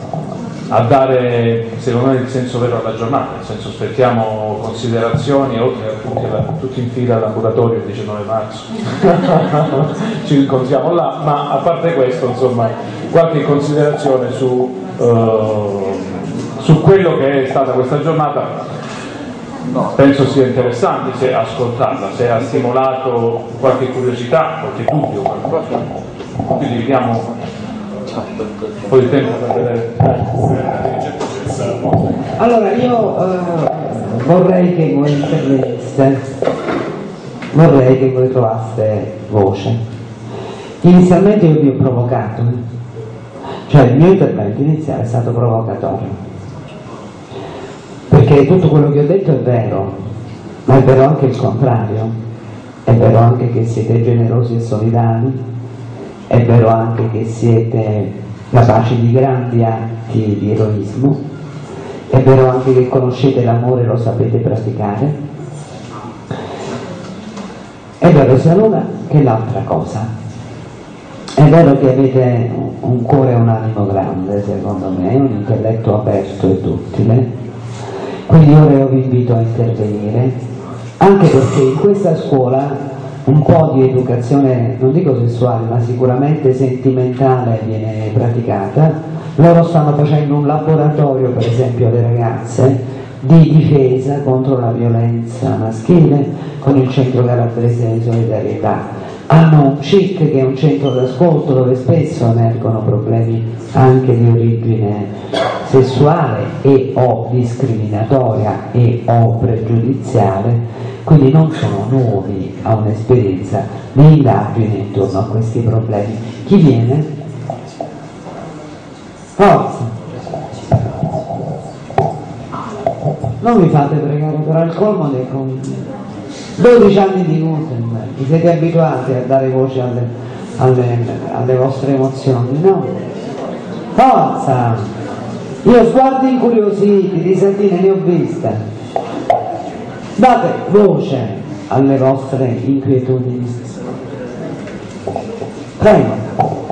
a dare secondo me il senso vero alla giornata, nel senso aspettiamo considerazioni oltre a tutti, a, tutti in fila all'ambulatorio il 19 marzo. [laughs] Ci incontriamo là, ma a parte questo insomma qualche considerazione su, uh, su quello che è stata questa giornata. Penso sia interessante se ascoltarla, se ha stimolato qualche curiosità, qualche dubbio. Quindi vediamo po' di tempo per vedere. Allora io eh, vorrei che voi interveniste, vorrei che voi trovaste voce. Inizialmente io vi ho provocato, cioè il mio intervento iniziale è stato provocatorio. Perché tutto quello che ho detto è vero, ma è vero anche il contrario, è vero anche che siete generosi e solidali, è vero anche che siete capaci di grandi atti di eroismo, è vero anche che conoscete l'amore e lo sapete praticare, è vero sia l'una che l'altra cosa. È vero che avete un cuore e un animo grande, secondo me, un intelletto aperto e duttile, quindi ora io vi invito a intervenire, anche perché in questa scuola un po' di educazione, non dico sessuale, ma sicuramente sentimentale viene praticata. Loro stanno facendo un laboratorio, per esempio, alle ragazze di difesa contro la violenza maschile con il centro calabrese di solidarietà. Hanno un CIC che è un centro d'ascolto dove spesso emergono problemi anche di origine sessuale e o discriminatoria e o pregiudiziale, quindi non sono nuovi a un'esperienza di indagine intorno a questi problemi. Chi viene? Forza! Non mi fate pregare per il colmo dei conti. 12 anni di Gutenberg, vi siete abituati a dare voce alle, alle, alle vostre emozioni, no? Forza! Io sguardi incuriositi, risatine ne ho viste. Date voce alle vostre inquietudini. Prego.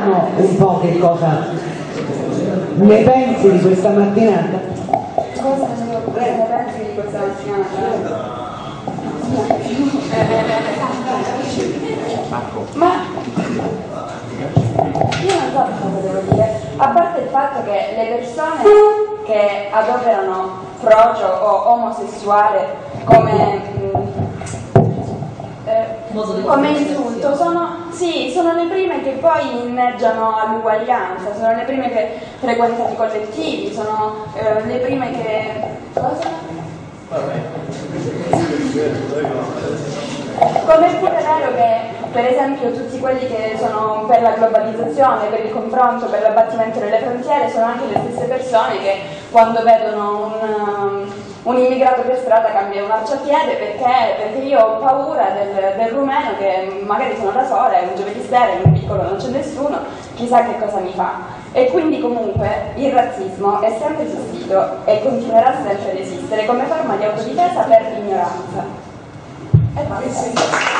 Vediamo un po' che cosa ne pensi di questa mattinata cosa ne pensi di questa mattinata? ma io non so cosa devo dire a parte il fatto che le persone che adoperano frocio o omosessuale come, eh, come insulto sono, sì, sono le prime che poi inneggiano all'uguaglianza, sono le prime che frequentano i collettivi, sono eh, le prime che... Cosa? Come è pure vero che per esempio tutti quelli che sono per la globalizzazione, per il confronto, per l'abbattimento delle frontiere sono anche le stesse persone che quando vedono un, un immigrato per strada cambia un marciapiede perché, perché io ho paura del, del, rumeno che magari sono da sola, è un giovedì sera, in un piccolo non c'è nessuno, chissà che cosa mi fa. E quindi comunque il razzismo è sempre esistito e continuerà sempre ad esistere come forma di autodifesa per l'ignoranza. E basta.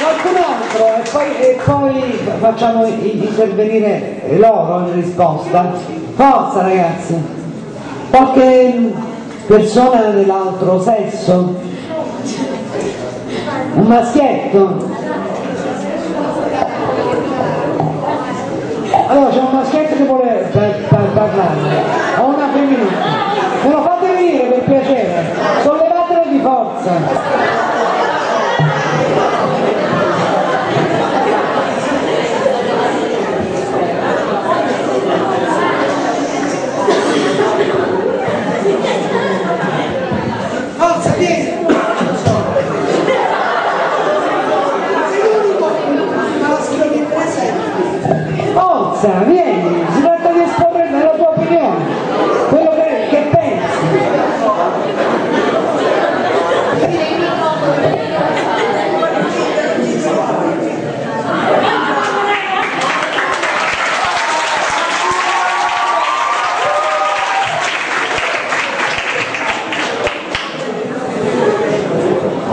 Qualcun altro e poi, e poi facciamo intervenire loro in risposta. Forza ragazzi, qualche persona dell'altro sesso? Un maschietto? Allora c'è un maschietto che vuole per, per parlare, o una femminile. Me lo fate venire per piacere, sollevatelo di. Forza, vieni! Sei l'unico maschio che presenti. Forza, vieni, si tratta di esporre la tua opinione, quello che, che pensi.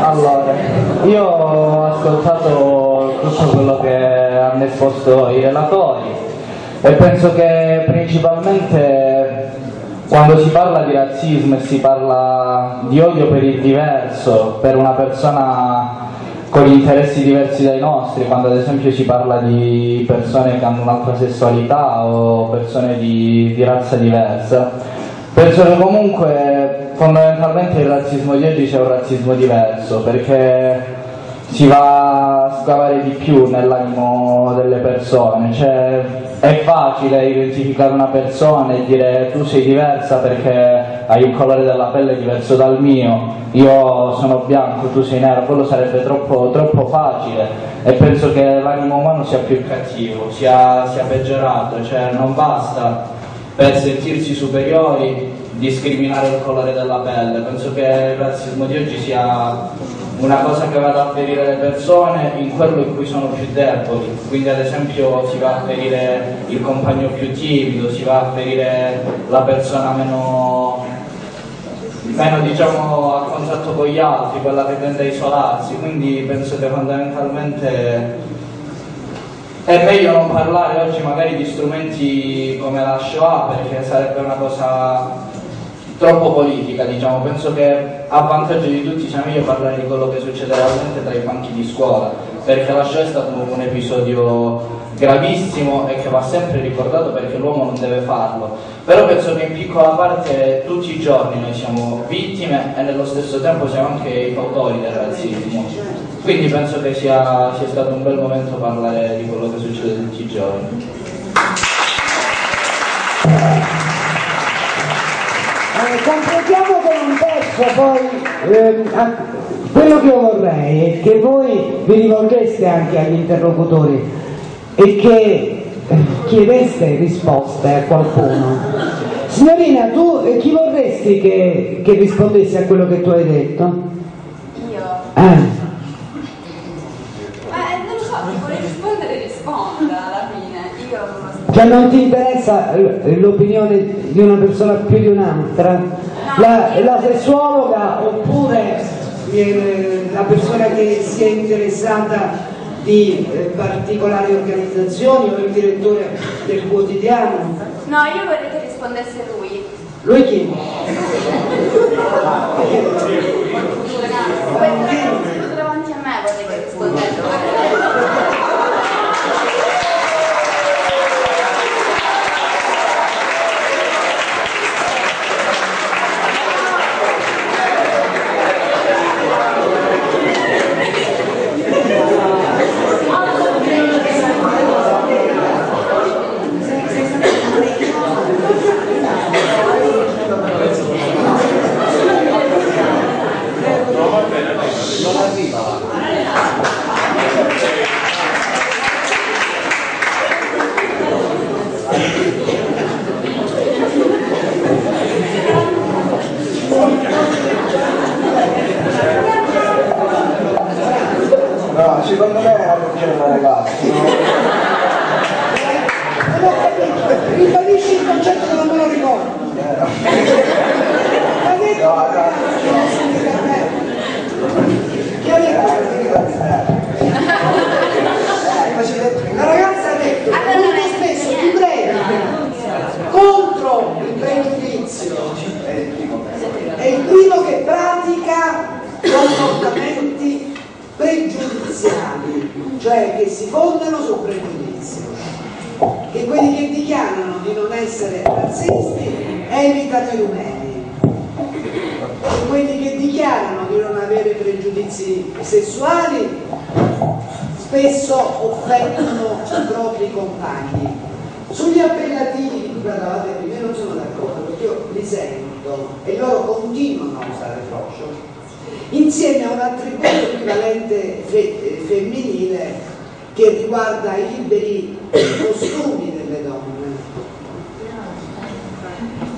Allora, io ho ascoltato tutto quello che hanno esposto i relatori. E penso che principalmente quando si parla di razzismo e si parla di odio per il diverso, per una persona con interessi diversi dai nostri, quando ad esempio si parla di persone che hanno un'altra sessualità o persone di, di razza diversa, Penso che comunque fondamentalmente il razzismo di oggi sia un razzismo diverso perché si va a scavare di più nell'animo delle persone, cioè è facile identificare una persona e dire tu sei diversa perché hai un colore della pelle diverso dal mio, io sono bianco, tu sei nero, quello sarebbe troppo, troppo facile. E penso che l'animo umano sia più cattivo, sia, sia peggiorato, cioè non basta per sentirsi superiori discriminare il colore della pelle. Penso che il razzismo di oggi sia una cosa che vada a ferire le persone in quello in cui sono più deboli. Quindi ad esempio si va a ferire il compagno più timido, si va a ferire la persona meno meno diciamo a contatto con gli altri, quella che tende a isolarsi, quindi penso che fondamentalmente è meglio non parlare oggi magari di strumenti come la Shoah perché sarebbe una cosa troppo politica, diciamo. Penso che a vantaggio di tutti sia meglio parlare di quello che succede realmente tra i banchi di scuola, perché la Shoah è stato un episodio gravissimo e che va sempre ricordato perché l'uomo non deve farlo. Però penso che in piccola parte tutti i giorni noi siamo vittime e nello stesso tempo siamo anche i fautori del razzismo. Quindi penso che sia, sia stato un bel momento parlare di quello che succede tutti i giorni. Eh, completiamo con un pezzo poi a- quello che io vorrei è che voi vi rivolgeste anche agli interlocutori e che eh, chiedeste risposte a qualcuno. Signorina, tu eh, chi vorresti che, che rispondesse a quello che tu hai detto? Io? Eh, Ma eh, non lo so, chi vuole rispondere risponda alla fine. Io non lo so. Cioè non ti interessa l'opinione di una persona più di un'altra? La, la sessuologa oppure la persona che si è interessata di eh, particolari organizzazioni o il direttore del quotidiano? No, io vorrei che rispondesse lui. Lui chi? Questo davanti a me vorrei che rispondesse. No, secondo me era perché era ragazzo. Non ho capito, ribadisci il concetto che non me lo ricordo. Ha detto No, no. che non sentite a me. Chi ha detto? La ragazza ha detto molto spesso i brevi contro il pregiudizio è il primo che pratica comportamenti pre- famoso pregiudizio che quelli che dichiarano di non essere razzisti evitano i rumeni e quelli che dichiarano di non avere pregiudizi sessuali spesso offendono i propri compagni. Sugli appellativi di cui parlavate prima non sono d'accordo perché io li sento e loro continuano a usare froscio insieme a un attributo equivalente fe- femminile che riguarda i liberi costumi delle donne.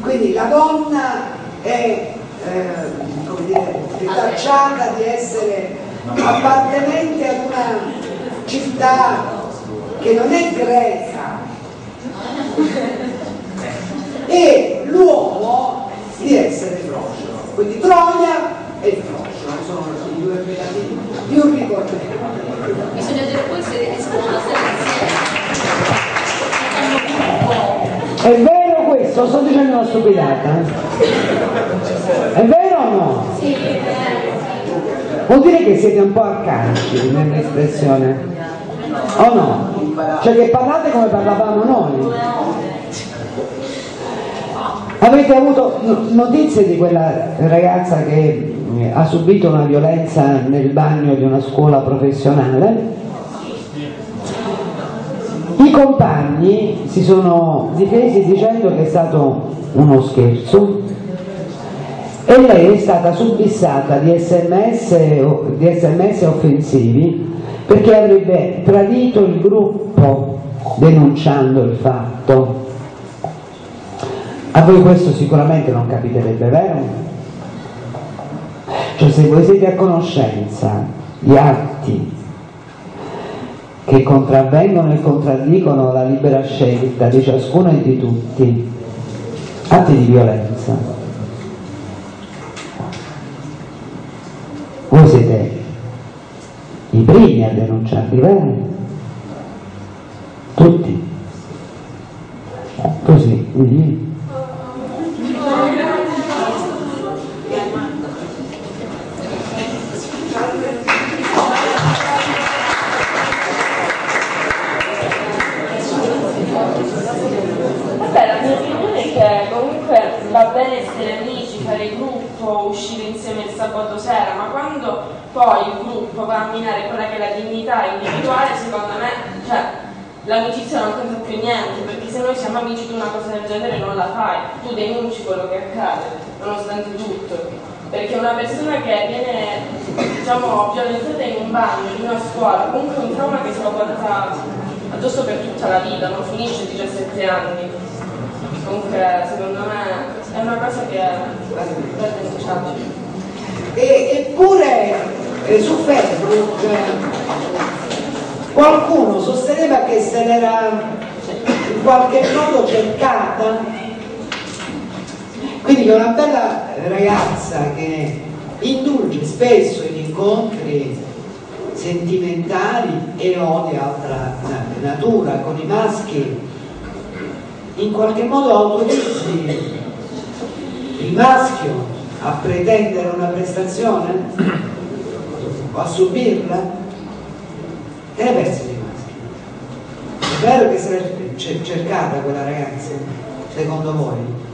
Quindi la donna è eh, dire, tacciata di essere appartenente ad una città non è greca e l'uomo di essere froscio. Quindi Troia e il froscio sono i due appellativi più ricorrenti. Bisogna dire poi se escono È vero questo? Sto dicendo una stupidata. È vero o no? Sì, Vuol dire che siete un po' arcaici nell'espressione. O no? Cioè che parlate come parlavamo noi. Avete avuto no- notizie di quella ragazza che eh, ha subito una violenza nel bagno di una scuola professionale? I compagni si sono difesi dicendo che è stato uno scherzo e lei è stata subissata di sms, di SMS offensivi perché avrebbe tradito il gruppo denunciando il fatto. A voi questo sicuramente non capiterebbe, vero? Cioè se voi siete a conoscenza di atti che contravvengono e contraddicono la libera scelta di ciascuno e di tutti, atti di violenza, voi siete i primi a denunciarli, vero? Tutti. Così, quindi Vabbè, la mia opinione è che comunque va bene essere amici, fare gruppo, uscire insieme il sabato sera, ma quando poi a minare quella che è la dignità individuale, secondo me, cioè, l'amicizia non conta più niente, perché se noi siamo amici tu una cosa del genere non la fai, tu denunci quello che accade, nonostante tutto. Perché una persona che viene, diciamo, violentata in un bagno, in una scuola, comunque un trauma che se lo porta addosso per tutta la vita, non finisce a 17 anni. Comunque secondo me è una cosa che va denunciata. Eppure eh, su Facebook eh, qualcuno sosteneva che se l'era in qualche modo cercata. Quindi è una bella ragazza che indulge spesso in incontri sentimentali e o di altra na- natura con i maschi, in qualche modo autorizzi il maschio a pretendere una prestazione o a subirla? Pensi dei maschi? È vero che cer- cercata quella ragazza, secondo voi?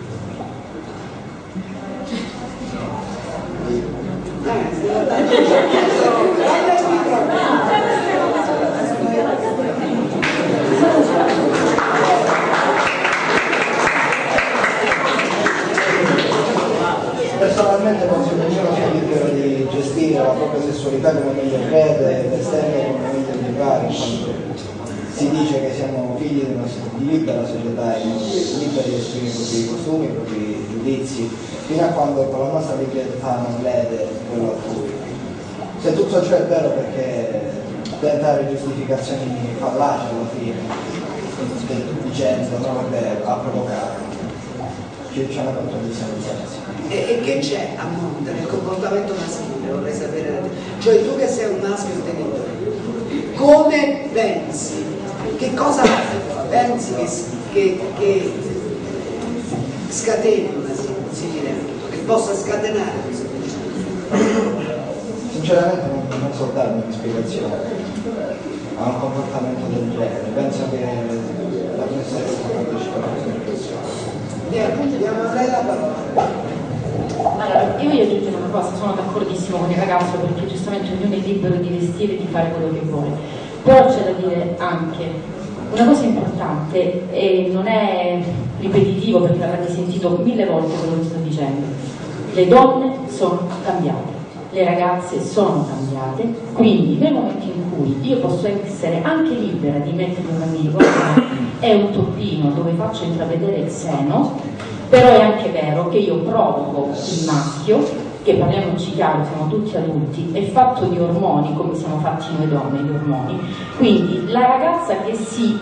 Personalmente penso che sia libero di gestire la propria sessualità come meglio crede ed esterna come meglio gli pare, si dice che siamo figli di una libera società e liberi di esprimere i propri costumi, i propri giudizi, fino a quando con la nostra libertà non lede quello altrui. Se tutto ciò è vero perché tentare giustificazioni fallaci alla fine, dicendo no vabbè ha provocato, c'è una contraddizione di sensi. E, e che c'è a monte nel comportamento maschile? Vorrei sapere da te. Cioè tu che sei un maschio tenitore, come pensi? Che cosa pensi che, che, che scateni una simile, che possa scatenare questo Sinceramente non, non so darmi una spiegazione. a un comportamento del genere. Penso che la professoressa partecipa a questa riflessione. Diamo a lei la parola. Allora, io voglio aggiungere una cosa, sono d'accordissimo con il ragazzo perché giustamente ognuno è libero di vestire e di fare quello che vuole, però c'è da dire anche una cosa importante e non è ripetitivo perché l'avrete sentito mille volte quello che sto dicendo, le donne sono cambiate, le ragazze sono cambiate, quindi nel momento in cui io posso essere anche libera di mettermi un amico, è un toppino dove faccio intravedere il seno, però è anche vero che io provoco il maschio, che parliamoci chiaro, siamo tutti adulti, è fatto di ormoni come siamo fatti noi donne, gli ormoni. Quindi la ragazza che si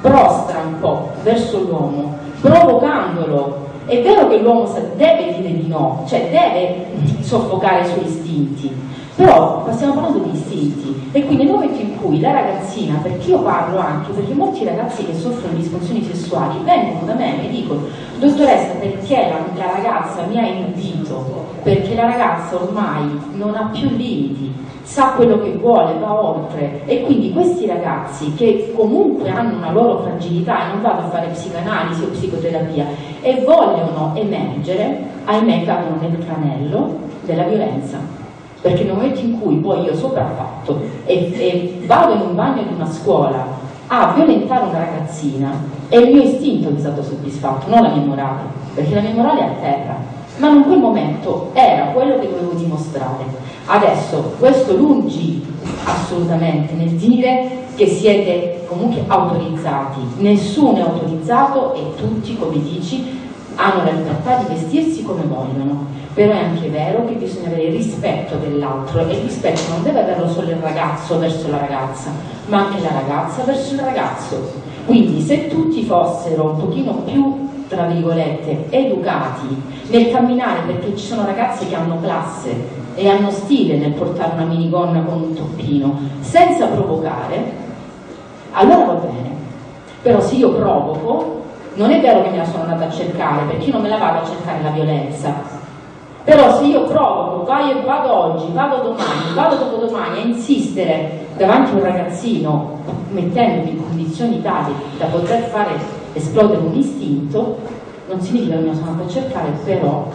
prostra un po' verso l'uomo, provocandolo, è vero che l'uomo deve dire di no, cioè deve soffocare i suoi istinti, però stiamo parlando di istinti e quindi nel momento in cui la ragazzina, perché io parlo anche, perché molti ragazzi che soffrono di disfunzioni sessuali vengono da me e mi dicono dottoressa perché la, la ragazza mi ha inibito? Perché la ragazza ormai non ha più limiti, sa quello che vuole, va oltre e quindi questi ragazzi che comunque hanno una loro fragilità e non vado a fare psicanalisi o psicoterapia e vogliono emergere, ahimè cadono nel tranello della violenza perché nel momento in cui poi io sopraffatto e, e vado in un bagno di una scuola a violentare una ragazzina è il mio istinto che è stato soddisfatto, non la mia morale, perché la mia morale è a terra, ma in quel momento era quello che dovevo dimostrare. Adesso questo lungi assolutamente nel dire che siete comunque autorizzati, nessuno è autorizzato e tutti, come dici, hanno la libertà di vestirsi come vogliono però è anche vero che bisogna avere rispetto dell'altro e il rispetto non deve averlo solo il ragazzo verso la ragazza, ma anche la ragazza verso il ragazzo. Quindi se tutti fossero un pochino più, tra virgolette, educati nel camminare, perché ci sono ragazze che hanno classe e hanno stile nel portare una minigonna con un toppino, senza provocare, allora va bene. Però se io provoco, non è vero che me la sono andata a cercare, perché io non me la vado a cercare la violenza, però se io provo, vai, vado oggi, vado domani, vado dopodomani a insistere davanti a un ragazzino mettendomi in condizioni tali da poter fare esplodere un istinto, non significa che mi sono andata a cercare, però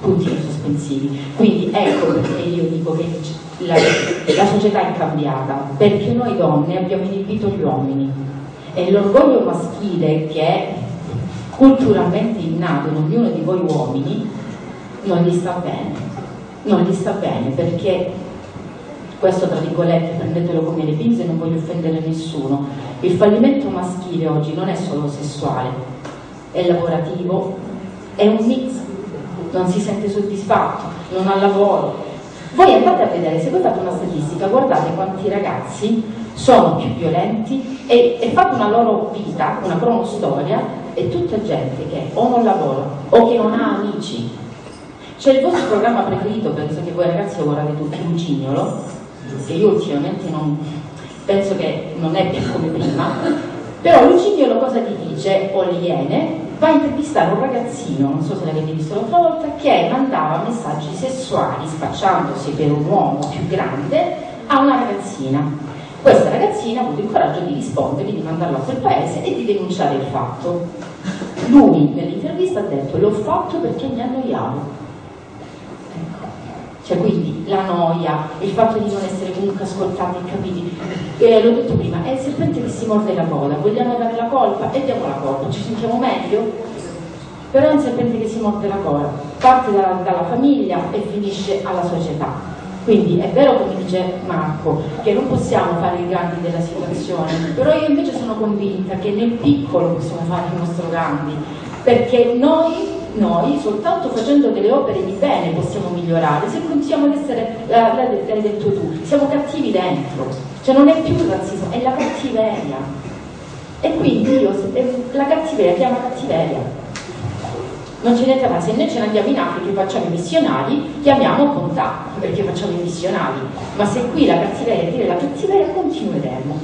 puntini sospensivi. Quindi ecco perché io dico che la, la società è cambiata, perché noi donne abbiamo inibito gli uomini e l'orgoglio maschile che è culturalmente innato in ognuno di voi uomini non gli sta bene, non gli sta bene perché questo tra virgolette prendetelo come le pinze non voglio offendere nessuno. Il fallimento maschile oggi non è solo sessuale è lavorativo è un mix. Non si sente soddisfatto non ha lavoro. Voi andate a vedere se voi fate una statistica guardate quanti ragazzi sono più violenti e, e fate una loro vita una cronostoria è tutta gente che o non lavora o che non ha amici c'è il vostro programma preferito, penso che voi ragazzi lo guardate tutti, Lucignolo, che io ultimamente non, penso che non è più come prima, però Lucignolo cosa ti dice? O le Iene, va a intervistare un ragazzino, non so se l'avete visto l'altra volta, che mandava messaggi sessuali spacciandosi per un uomo più grande a una ragazzina. Questa ragazzina ha avuto il coraggio di rispondere, di mandarlo a quel paese e di denunciare il fatto. Lui nell'intervista ha detto l'ho fatto perché mi annoiavo cioè quindi la noia, il fatto di non essere comunque ascoltati e capiti. Eh, l'ho detto prima, è il serpente che si morde la coda, vogliamo dare la colpa e diamo la colpa, ci sentiamo meglio? Però è un serpente che si morde la coda, parte dalla, dalla famiglia e finisce alla società. Quindi è vero come dice Marco, che non possiamo fare i grandi della situazione, però io invece sono convinta che nel piccolo possiamo fare il nostro grandi, perché noi noi soltanto facendo delle opere di bene possiamo migliorare, se continuiamo ad essere, l'hai detto tu, siamo cattivi dentro, cioè non è più il razzismo, è la cattiveria. E quindi io, la cattiveria chiama cattiveria. Non c'è niente da se noi ce ne andiamo in Africa e facciamo i missionari, chiamiamo bontà, perché facciamo i missionari, ma se qui la cattiveria dire la cattiveria continueremo.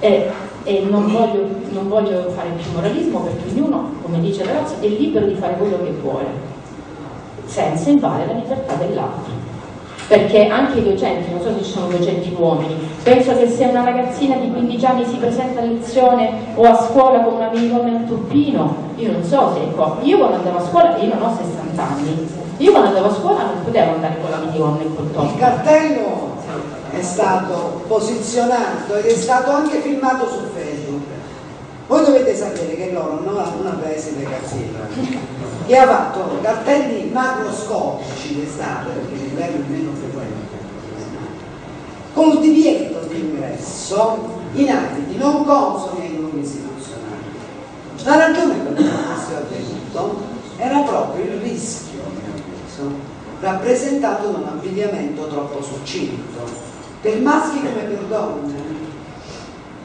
E e non voglio, non voglio, fare più moralismo perché ognuno, come dice il ragazzo, è libero di fare quello che vuole, senza invadere la libertà dell'altro. Perché anche i docenti, non so se ci sono docenti uomini, penso che se una ragazzina di 15 anni si presenta a lezione o a scuola con una minigonna al turpino, io non so se è qua. Io quando andavo a scuola, io non ho 60 anni, io quando andavo a scuola non potevo andare con la minigonna e col top. Il cartello è stato posizionato ed è stato anche filmato su Facebook. Voi dovete sapere che loro non hanno una preside Cazzilla che ha fatto cartelli macroscopici d'estate, perché l'inverno è meno frequente, con il divieto di ingresso in ambiti non consoni ai luoghi istituzionali. La ragione per cui questo è avvenuto era proprio il rischio, rappresentato da un abbigliamento troppo succinto, per maschi come per donne,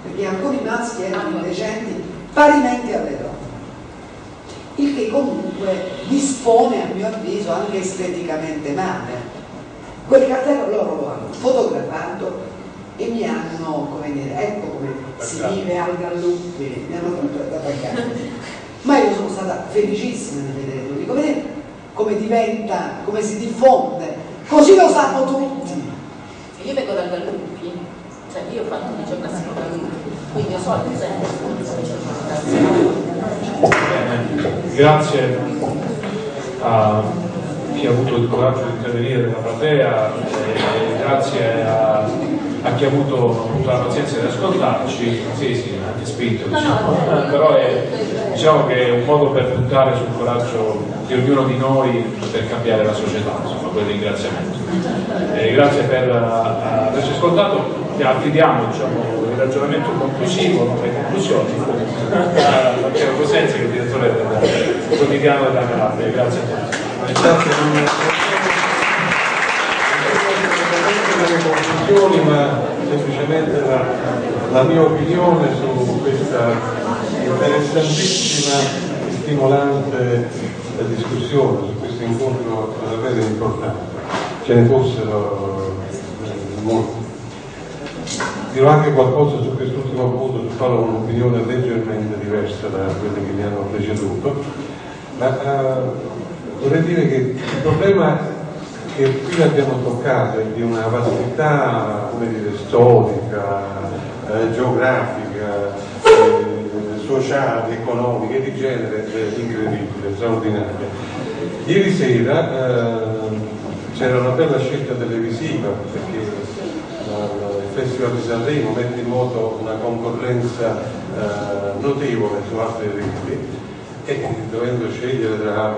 perché alcuni maschi erano indecenti parimenti alle donne il che comunque dispone a mio avviso anche esteticamente male. Quel cartello loro lo hanno fotografato e mi hanno, come dire, ecco come si vive al Galluppi, mi hanno fatto attaccare. Ma io sono stata felicissima di vederlo, dico, vedete come diventa, come si diffonde, così lo sanno tutti. Io vengo dal Galluppi, cioè io ho fatto il giornalismo Galluppi, quindi io so il senso. Grazie a chi ha avuto il coraggio di intervenire nella platea e grazie a, a chi ha avuto, la pazienza di ascoltarci, sì sì, anche spinto, diciamo. però è, diciamo che è un modo per puntare sul coraggio di ognuno di noi per cambiare la società, insomma, quel ringraziamento. E grazie per uh, averci ascoltato, affidiamo diciamo, il ragionamento conclusivo, le conclusioni a Matteo Cosenzi che è il direttore del quotidiano della Calabria. Grazie a tutti. Delle conclusioni, ma semplicemente la, la mia opinione su questa interessantissima e stimolante discussione, su questo incontro davvero importante. Ce ne fossero eh, molti dirò anche qualcosa su quest'ultimo punto, su ho un'opinione leggermente diversa da quelle che mi hanno preceduto, ma uh, vorrei dire che il problema che qui abbiamo toccato è di una vastità dire, storica, eh, geografica, eh, sociale, economica e di genere eh, incredibile, straordinaria. Ieri sera eh, c'era una bella scelta televisiva perché Festival di Sanremo mette in moto una concorrenza eh, notevole su altri ritmi e dovendo scegliere tra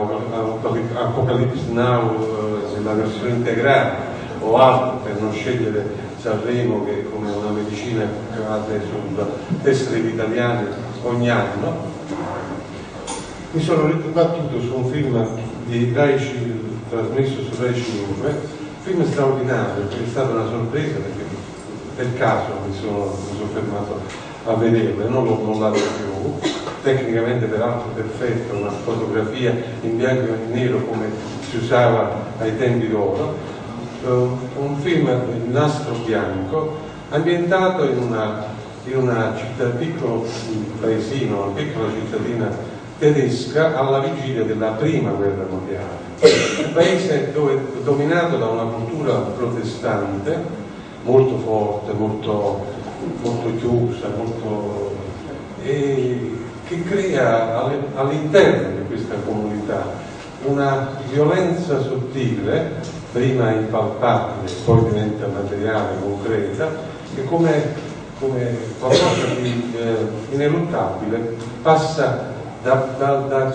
Apocalypse Now eh, la versione integrale o altro per non scegliere Sanremo che è come una medicina cade sul tessere degli italiani ogni anno mi sono ribattuto su un film di Rai, trasmesso su Rai 5 film straordinario che è stata una sorpresa perché per caso mi sono, mi sono fermato a vederlo e non l'ho mollato più, tecnicamente peraltro perfetto, una fotografia in bianco e in nero come si usava ai tempi d'oro, uh, un film in nastro bianco ambientato in una, in una città, piccolo paesino, una piccola cittadina tedesca alla vigilia della prima guerra mondiale. Un paese dove, dominato da una cultura protestante molto forte, molto, molto chiusa, molto, che crea all'interno di questa comunità una violenza sottile, prima impalpabile, poi diventa materiale, concreta, che come, come qualcosa di eh, ineluttabile passa da, da, da, da,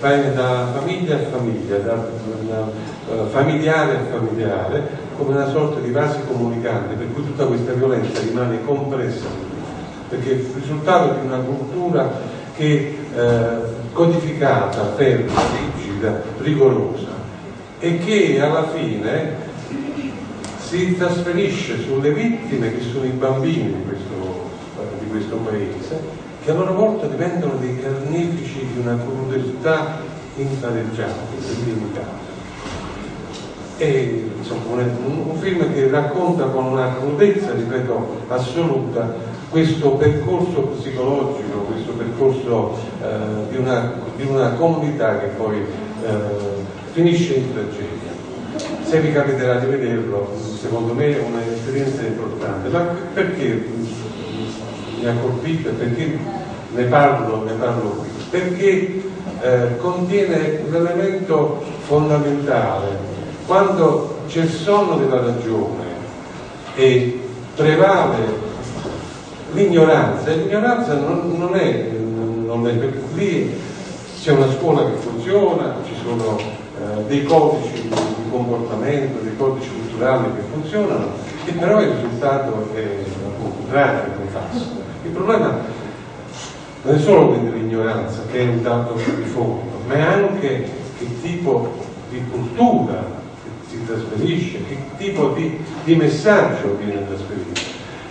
famiglia a famiglia, da, uh, familiare a familiare, come una sorta di vasi comunicante per cui tutta questa violenza rimane compressa perché è il risultato di una cultura che eh, codificata, ferma, rigida, rigorosa e che alla fine si trasferisce sulle vittime che sono i bambini di questo, di questo paese che a loro volta diventano dei carnefici di una crudeltà impareggiabile, illimitata è insomma, un, un, film che racconta con una crudezza, ripeto, assoluta questo percorso psicologico, questo percorso eh, di, una, di, una, comunità che poi eh, finisce in tragedia. se vi capiterà di vederlo, secondo me è un'esperienza importante. Ma perché mi ha colpito perché ne parlo, ne parlo qui? Perché eh, contiene un elemento fondamentale. Quando c'è il sonno della ragione e prevale l'ignoranza, l'ignoranza non, non, è, non è perché lì c'è una scuola che funziona, ci sono eh, dei codici di comportamento, dei codici culturali che funzionano, e però il risultato è appunto tragico, falso. Il problema non è solo quindi l'ignoranza, che è un dato di fondo, ma è anche che tipo di cultura si trasferisce, che tipo di, di messaggio viene trasferito.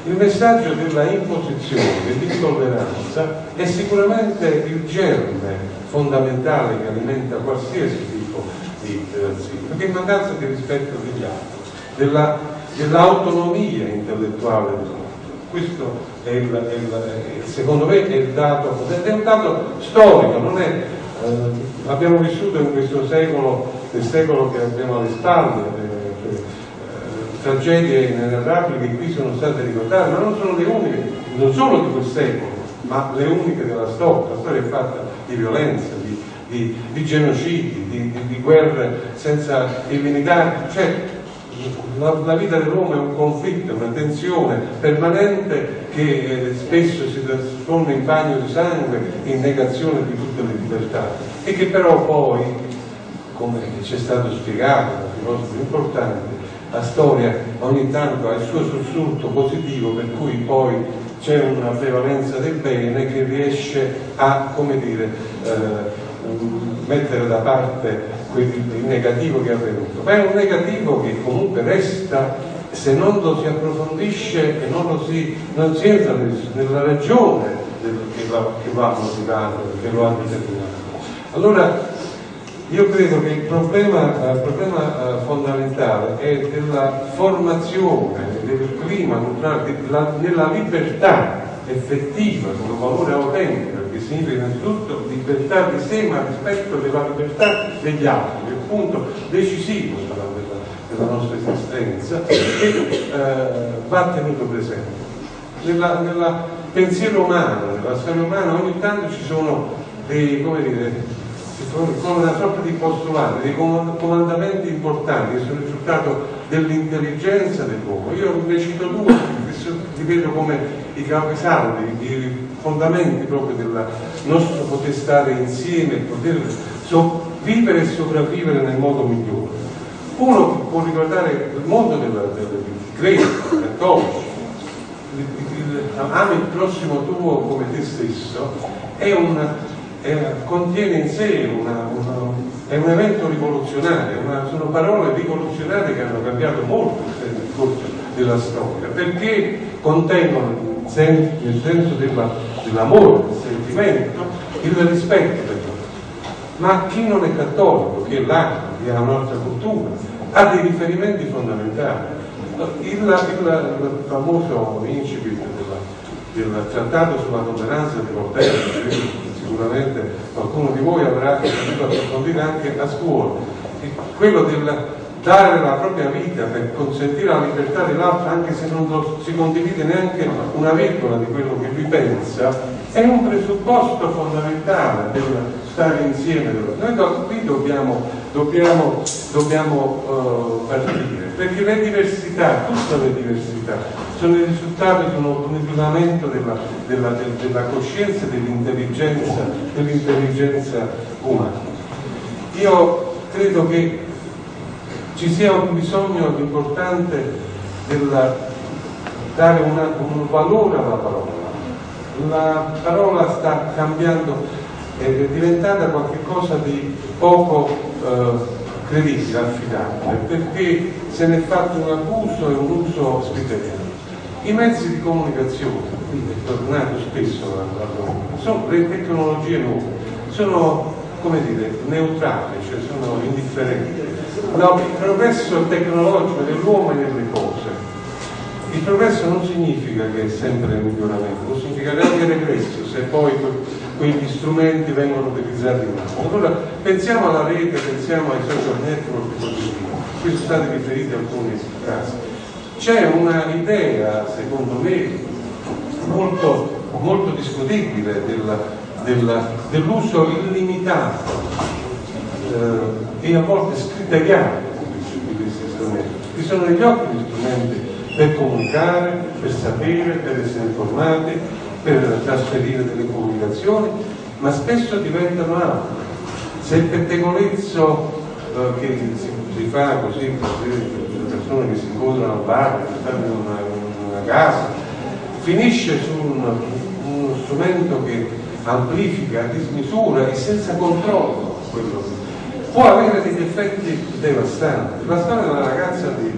Il messaggio della imposizione, dell'intolleranza è sicuramente il germe fondamentale che alimenta qualsiasi tipo di razzismo, perché è mancanza di rispetto degli altri, della, dell'autonomia intellettuale dell'altro. Questo è il, è il, secondo me è il dato, è un dato storico, non è, eh, abbiamo vissuto in questo secolo, nel secolo che abbiamo alle spalle, eh, eh, tragedie inenarrabili che qui sono state ricordate, ma non sono le uniche, non solo di quel secolo, ma le uniche della storia, la storia è fatta di violenza, di, di, di genocidi, di, di, guerre senza illimitati, cioè la, vita dell'uomo è un conflitto, una tensione permanente che eh, spesso si trasforma in bagno di sangue, in negazione di tutte le libertà. E che però poi, come ci è stato spiegato da filosofi importanti, la storia ogni tanto ha il suo sussulto positivo per cui poi c'è una prevalenza del bene che riesce a, come dire, eh, mettere da parte il negativo che è avvenuto, ma è un negativo che comunque resta se non lo si approfondisce e non, lo si, non si entra nella ragione che, lo, che ha motivato, che lo ha determinato. Allora io credo che il problema, il problema uh, fondamentale è della formazione del clima nella libertà effettiva, come valore autentico, significa innanzitutto libertà di sé, ma rispetto della libertà degli altri, è il punto decisivo della, della, della nostra esistenza, che uh, va tenuto presente. Nella, nella pensiero umano, nella storia umana, ogni tanto ci sono dei, come dire, come una sorta di postulati, dei comandamenti importanti che sono il risultato dell'intelligenza dell'uomo. Io ne cito due, li vedo come i capisaldi, i fondamenti proprio del nostro poter stare insieme, poter so vivere e sopravvivere nel modo migliore. Uno può riguardare il mondo della, del credito, cattolici, ami il prossimo tuo come te stesso, è una è, contiene in sé una, una, è un evento rivoluzionario, sono parole rivoluzionarie che hanno cambiato molto nel corso della storia, perché contengono nel senso della, dell'amore, del sentimento, il rispetto per l'altro. Ma chi non è cattolico, chi è laico, chi ha la nostra cultura, ha dei riferimenti fondamentali. Il, il, il famoso incipit del trattato sulla tolleranza di Voltaire, sicuramente qualcuno di voi avrà potuto approfondire anche a scuola, quello del dare la propria vita per consentire la libertà dell'altro anche se non si condivide neanche una virgola di quello che lui pensa, è un presupposto fondamentale per stare insieme. Noi qui dobbiamo, dobbiamo, dobbiamo uh, partire, perché le diversità, tutte le diversità, sono il risultato di un miglioramento della, della, della, coscienza e dell'intelligenza, dell'intelligenza umana. Io credo che ci sia un bisogno importante di dare una, un valore alla parola. La parola sta cambiando, è diventata qualcosa di poco eh, credibile, affidabile, perché se ne è fatto un abuso e un uso scriteriato. I mezzi di comunicazione, quindi è tornato spesso alla sono le tecnologie nuove, sono come dire, neutrali, cioè sono indifferenti. No, il progresso tecnologico dell'uomo e delle cose il progresso non significa che è sempre miglioramento, può significare anche regresso se poi que- quegli strumenti vengono utilizzati male. Allora pensiamo alla rete, pensiamo ai social network così. Qui sono stati riferiti alcuni casi. C'è una idea, secondo me, molto, molto discutibile dell'uso illimitato e a volte scriteriato di questi strumenti. Ci sono degli ottimi strumenti per comunicare, per sapere, per essere informati, per trasferire delle comunicazioni, ma spesso diventano altro. Se il pettegolezzo eh, che si, si fa così, per le persone che si incontrano al bar, che stanno in una, in una casa, finisce su un, uno strumento che amplifica a dismisura e senza controllo quello che può avere degli effetti devastanti. La storia della ragazza di,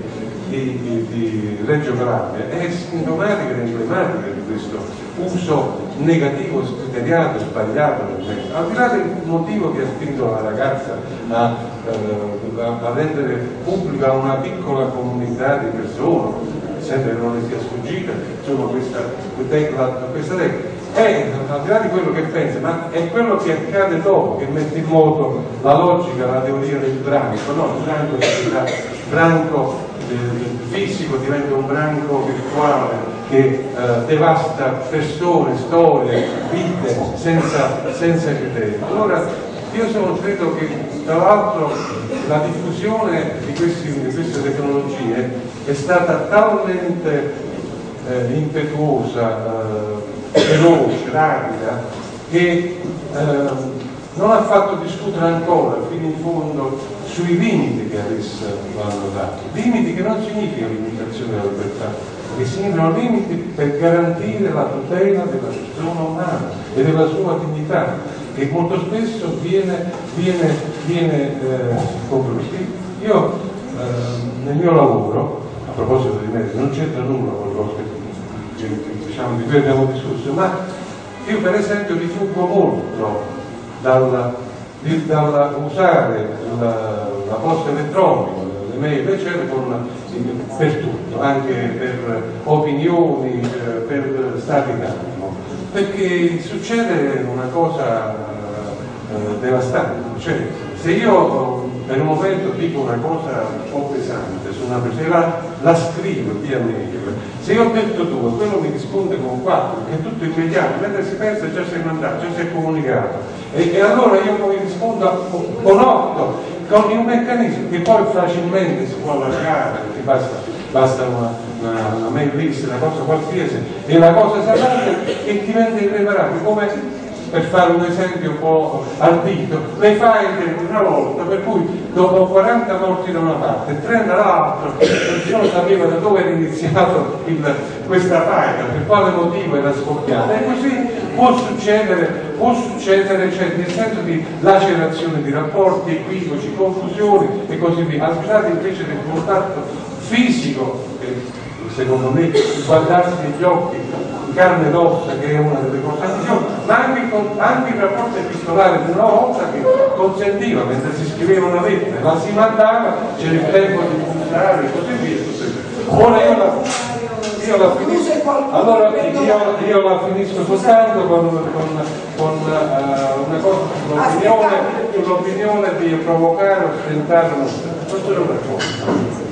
di- di- di Reggio Calabria è sintomatica ed emblematica di questo uso negativo, scriteriato, sbagliato del mezzo. Al di là del motivo che ha spinto la ragazza a, eh, a- rendere pubblica una piccola comunità di persone, sempre che non le sia sfuggita, insomma questa questa tecla è al di là di quello che pensa, ma è quello che accade dopo che mette in moto la logica, la teoria del branco, no? Il branco diventa branco eh, fisico, diventa un branco virtuale che eh, devasta persone, storie, vite senza, senza criterio. Allora io sono, credo che tra l'altro la diffusione di, questi- di queste tecnologie è stata talmente eh, impetuosa, eh, veloce, rapida, che eh, non ha fatto discutere ancora fino in fondo sui limiti che ad essa vanno dati. Limiti che non significano limitazione della libertà, che significano limiti per garantire la tutela della persona umana e della sua dignità, che molto spesso viene, viene, viene eh. Io eh, nel mio lavoro, a proposito di me, non c'entra nulla con che- che, diciamo, di cui abbiamo discusso, ma io per esempio rifuggo molto dal, dal usare la, la posta elettronica, le mail eccetera, con- per tutto, anche per opinioni, eh, per stati d'animo, perché succede una cosa eh, devastante, cioè se io per un momento dico una cosa un po' pesante su una persona, la, la scrivo via mail, se io ho detto due, quello mi risponde con quattro, che è tutto immediato, mentre si pensa già si è mandato, già si è comunicato. E, e allora io poi rispondo con, otto, con un meccanismo che poi facilmente si può allargare, perché basta, basta una, una, una mail list, una cosa qualsiasi, e la cosa si allarga e diventa. Come per fare un esempio un po' ardito, le fai una volta, per cui dopo 40 morti da una parte e 30 dall'altra, nessuno sapeva da dove era iniziato il- questa faida, per quale motivo era scoppiata. E così può succedere, può succedere cioè, nel senso di lacerazione di rapporti, equivoci, confusioni e così via, al di là invece del contatto fisico, che secondo me guardarsi negli occhi carne ed ossa che è una delle cose migliori, ma anche, con- anche il rapporto epistolare di una volta che consentiva, mentre si scriveva una lettera, la si mandava, c'era il tempo di puntare e così via. Ora io la, io la finisco, allora io, io la finisco soltanto con, con- con, eh, una cosa sull'opinione, sull'opinione di provocare o stentare Stato. Non sono d'accordo,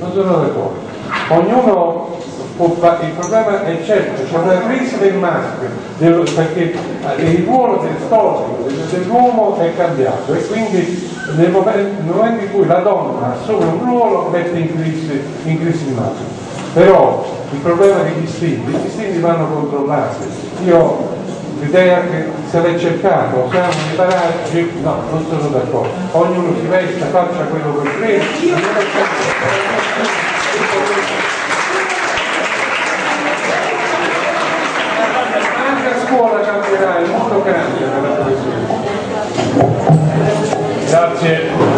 non sono d'accordo. Ognuno il problema è certo, c'è una crisi del maschio, dello- perché eh, il ruolo del storico del- dell'uomo è cambiato e quindi nel momento, in cui la donna assume un ruolo mette in crisi, in crisi il maschio. Però il problema degli istinti, gli istinti vanno controllati. Io l'idea che se l'è cercato, siamo riparati, no, non sono d'accordo. Ognuno si vesta, faccia quello che crede. That's it.